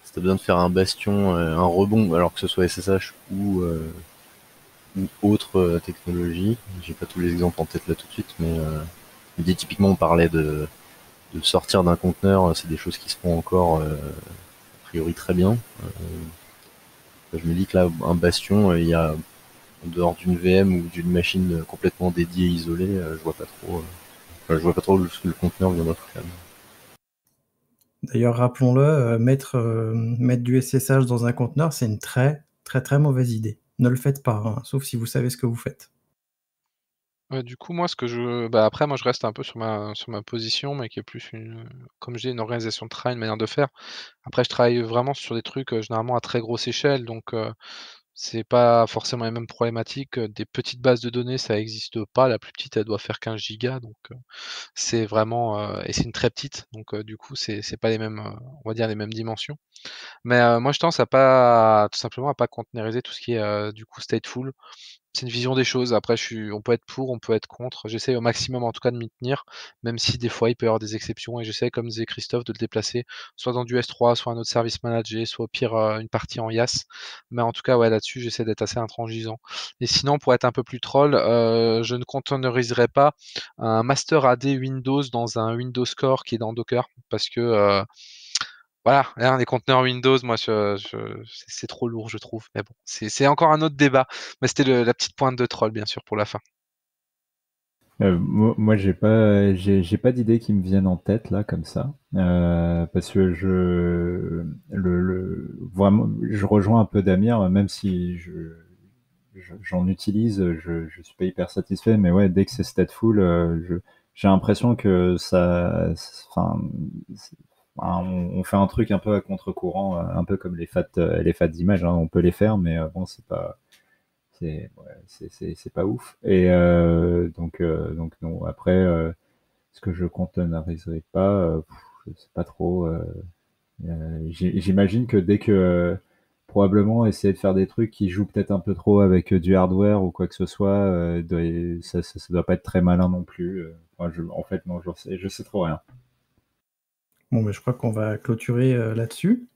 Si tu as besoin de faire un bastion, euh, un rebond, alors que ce soit SSH ou... Euh, ou autre euh, technologie. J'ai pas tous les exemples en tête là tout de suite, mais, euh, typiquement on parlait de, de sortir d'un conteneur, c'est des choses qui se font encore euh, a priori très bien. je me dis que là, un bastion, il y a en dehors d'une VM ou d'une machine complètement dédiée, isolée, je vois pas trop. je vois pas trop ce que le conteneur viendra faire.
D'ailleurs, rappelons-le, mettre, mettre du SSH dans un conteneur, c'est une très très très mauvaise idée ne le faites pas, hein, sauf si vous savez ce que vous faites.
du coup, moi, ce que je. Bah, après, moi, je reste un peu sur ma, position, mais qui est plus une. Comme je dis, une organisation de travail, une manière de faire. Après, je travaille vraiment sur des trucs euh, généralement à très grosse échelle, donc euh, c'est pas forcément les mêmes problématiques. Des petites bases de données, ça n'existe pas. La plus petite, elle doit faire 15 gigas, donc c'est vraiment. et c'est une très petite, donc du coup, c'est pas les mêmes, on va dire, les mêmes dimensions. Mais moi, je pense à pas tout simplement à pas containeriser tout ce qui est, du coup stateful. C'est une vision des choses. Après, on peut être pour, on peut être contre. J'essaie au maximum en tout cas de m'y tenir, même si des fois il peut y avoir des exceptions et j'essaie, comme disait Christophe, de le déplacer soit dans du S3, soit un autre service manager, soit au pire, une partie en IaaS. Mais en tout cas, ouais, là-dessus, j'essaie d'être assez intransigeant. Et sinon, pour être un peu plus troll, je ne containeriserai pas un master AD Windows dans un Windows Core qui est dans Docker parce que, voilà, les conteneurs Windows, moi, c'est trop lourd, je trouve. Mais bon, c'est encore un autre débat. Mais c'était la petite pointe de troll, bien sûr, pour la fin.
Euh, moi, j'ai pas, j'ai pas d'idées qui me viennent en tête là comme ça, euh, parce que je, le, vraiment, je rejoins un peu Damir, même si je, j'en utilise, je, je suis pas hyper satisfait, mais ouais, dès que c'est stateful, euh, j'ai l'impression que ça, enfin, on, fait un truc un peu à contre-courant, euh, un peu comme les fat, euh, les fat d'images. Hein. on peut les faire, mais euh, bon, c'est pas, c'est, pas ouf. Et donc, donc non. Après, ce que je containeriserai pas, je sais pas trop. j'imagine que dès que probablement essayer de faire des trucs qui jouent peut-être un peu trop avec du hardware ou quoi que ce soit, ça, ça, doit pas être très malin non plus. en fait, non, je sais, je sais trop rien.
Bon, mais je crois qu'on va clôturer euh, là-dessus.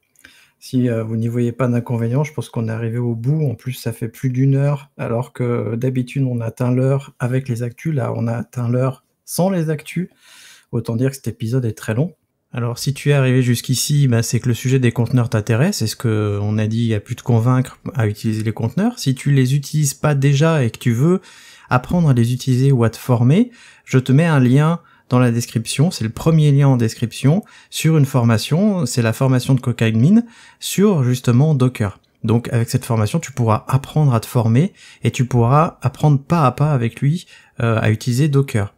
Si euh, vous n'y voyez pas d'inconvénient, je pense qu'on est arrivé au bout. En plus, ça fait plus d'une heure, alors que d'habitude, on atteint l'heure avec les actus. Là, on a atteint l'heure sans les actus. Autant dire que cet épisode est très long. Alors, si tu es arrivé jusqu'ici, bah, c'est que le sujet des conteneurs t'intéresse. C'est ce qu'on a dit, il y a plus de convaincre à utiliser les conteneurs. Si tu les utilises pas déjà et que tu veux apprendre à les utiliser ou à te former, je te mets un lien dans la description. C'est le premier lien en description sur une formation. C'est la formation de Cocaine sur justement Docker. Donc avec cette formation, tu pourras apprendre à te former et tu pourras apprendre pas à pas avec lui euh, à utiliser Docker.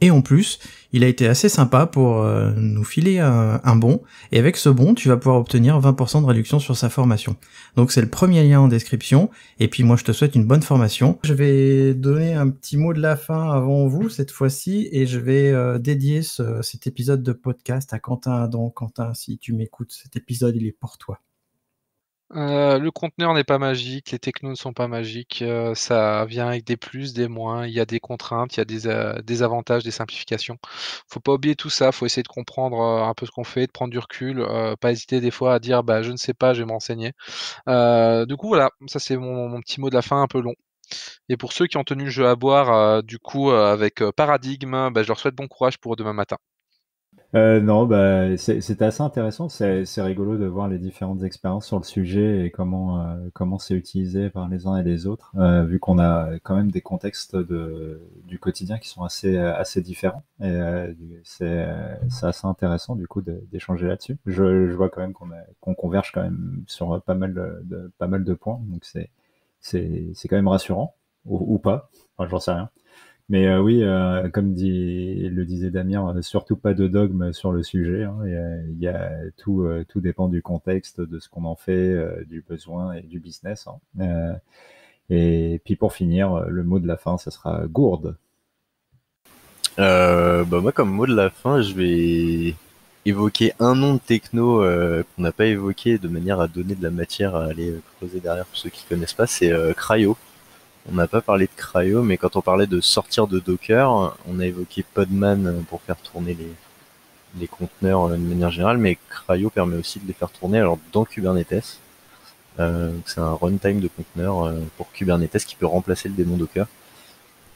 Et en plus, il a été assez sympa pour euh, nous filer un, bon. Et avec ce bon, tu vas pouvoir obtenir 20% de réduction sur sa formation. Donc c'est le premier lien en description. Et puis moi, je te souhaite une bonne formation. Je vais donner un petit mot de la fin avant vous cette fois-ci. Et je vais euh, dédier cet épisode de podcast à Quentin Donc Quentin, si tu m'écoutes, cet épisode, il est pour toi.
Euh, le conteneur n'est pas magique, les technos ne sont pas magiques, euh, ça vient avec des plus, des moins, il y a des contraintes, il y a des, euh, des avantages, des simplifications. Faut pas oublier tout ça, faut essayer de comprendre un peu ce qu'on fait, de prendre du recul, pas hésiter des fois à dire bah je ne sais pas, je vais m'enseigner. du coup voilà, ça c'est mon, petit mot de la fin un peu long. Et pour ceux qui ont tenu le jeu à boire, du coup avec Paradigme, bah, je leur souhaite bon courage pour demain matin.
Euh, non, bah, c'était assez intéressant. C'est rigolo de voir les différentes expériences sur le sujet et comment euh, comment c'est utilisé par les uns et les autres, euh, vu qu'on a quand même des contextes de, du quotidien qui sont assez assez différents. Et c'est assez intéressant du coup d'échanger là-dessus. Je, je, vois quand même qu'on qu'on converge quand même sur pas mal de, pas mal de points, donc c'est c'est quand même rassurant ou, ou pas. Enfin, j'en sais rien. Mais euh, oui, euh, comme dit, le disait Damien, euh, surtout pas de dogme sur le sujet. Hein. Y a, tout, tout dépend du contexte, de ce qu'on en fait, du besoin et du business. Hein. et puis pour finir, le mot de la fin, ce sera gourde.
bah moi, comme mot de la fin, je vais évoquer un nom de techno qu'on n'a pas évoqué de manière à donner de la matière à aller creuser derrière pour ceux qui connaissent pas, c'est Cryo. On n'a pas parlé de Cryo, mais quand on parlait de sortir de Docker, on a évoqué Podman pour faire tourner les, les conteneurs euh, de manière générale, mais Cryo permet aussi de les faire tourner alors dans Kubernetes. Euh, c'est un runtime de conteneurs euh, pour Kubernetes qui peut remplacer le démon Docker.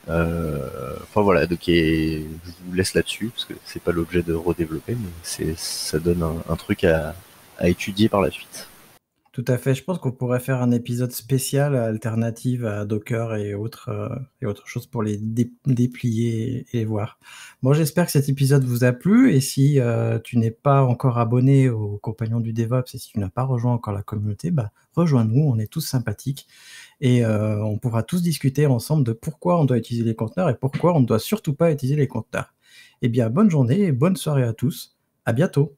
enfin voilà, donc je vous laisse là-dessus parce que c'est pas l'objet de redévelopper, mais ça donne un, truc à étudier par la suite.
Tout à fait. Je pense qu'on pourrait faire un épisode spécial alternative à Docker et autres, euh, et autres choses pour les déplier et voir. Bon, j'espère que cet épisode vous a plu et si euh, tu n'es pas encore abonné aux compagnons du DevOps et si tu n'as pas rejoint encore la communauté, bah, rejoins-nous, on est tous sympathiques et euh, on pourra tous discuter ensemble de pourquoi on doit utiliser les conteneurs et pourquoi on ne doit surtout pas utiliser les conteneurs. Eh bien, bonne journée et bonne soirée à tous. À bientôt.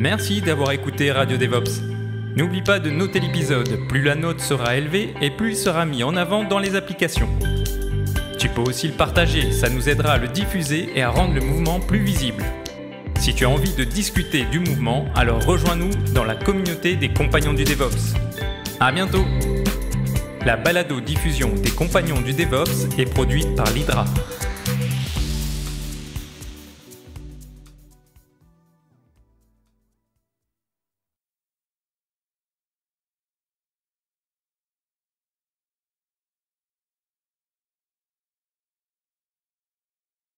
Merci d'avoir écouté Radio DevOps. N'oublie pas de noter l'épisode, plus la note sera élevée et plus il sera mis en avant dans les applications. Tu peux aussi le partager, ça nous aidera à le diffuser et à rendre le mouvement plus visible. Si tu as envie de discuter du mouvement, alors rejoins-nous dans la communauté des compagnons du DevOps. A bientôt La balado-diffusion des compagnons du DevOps est produite par l'Hydra.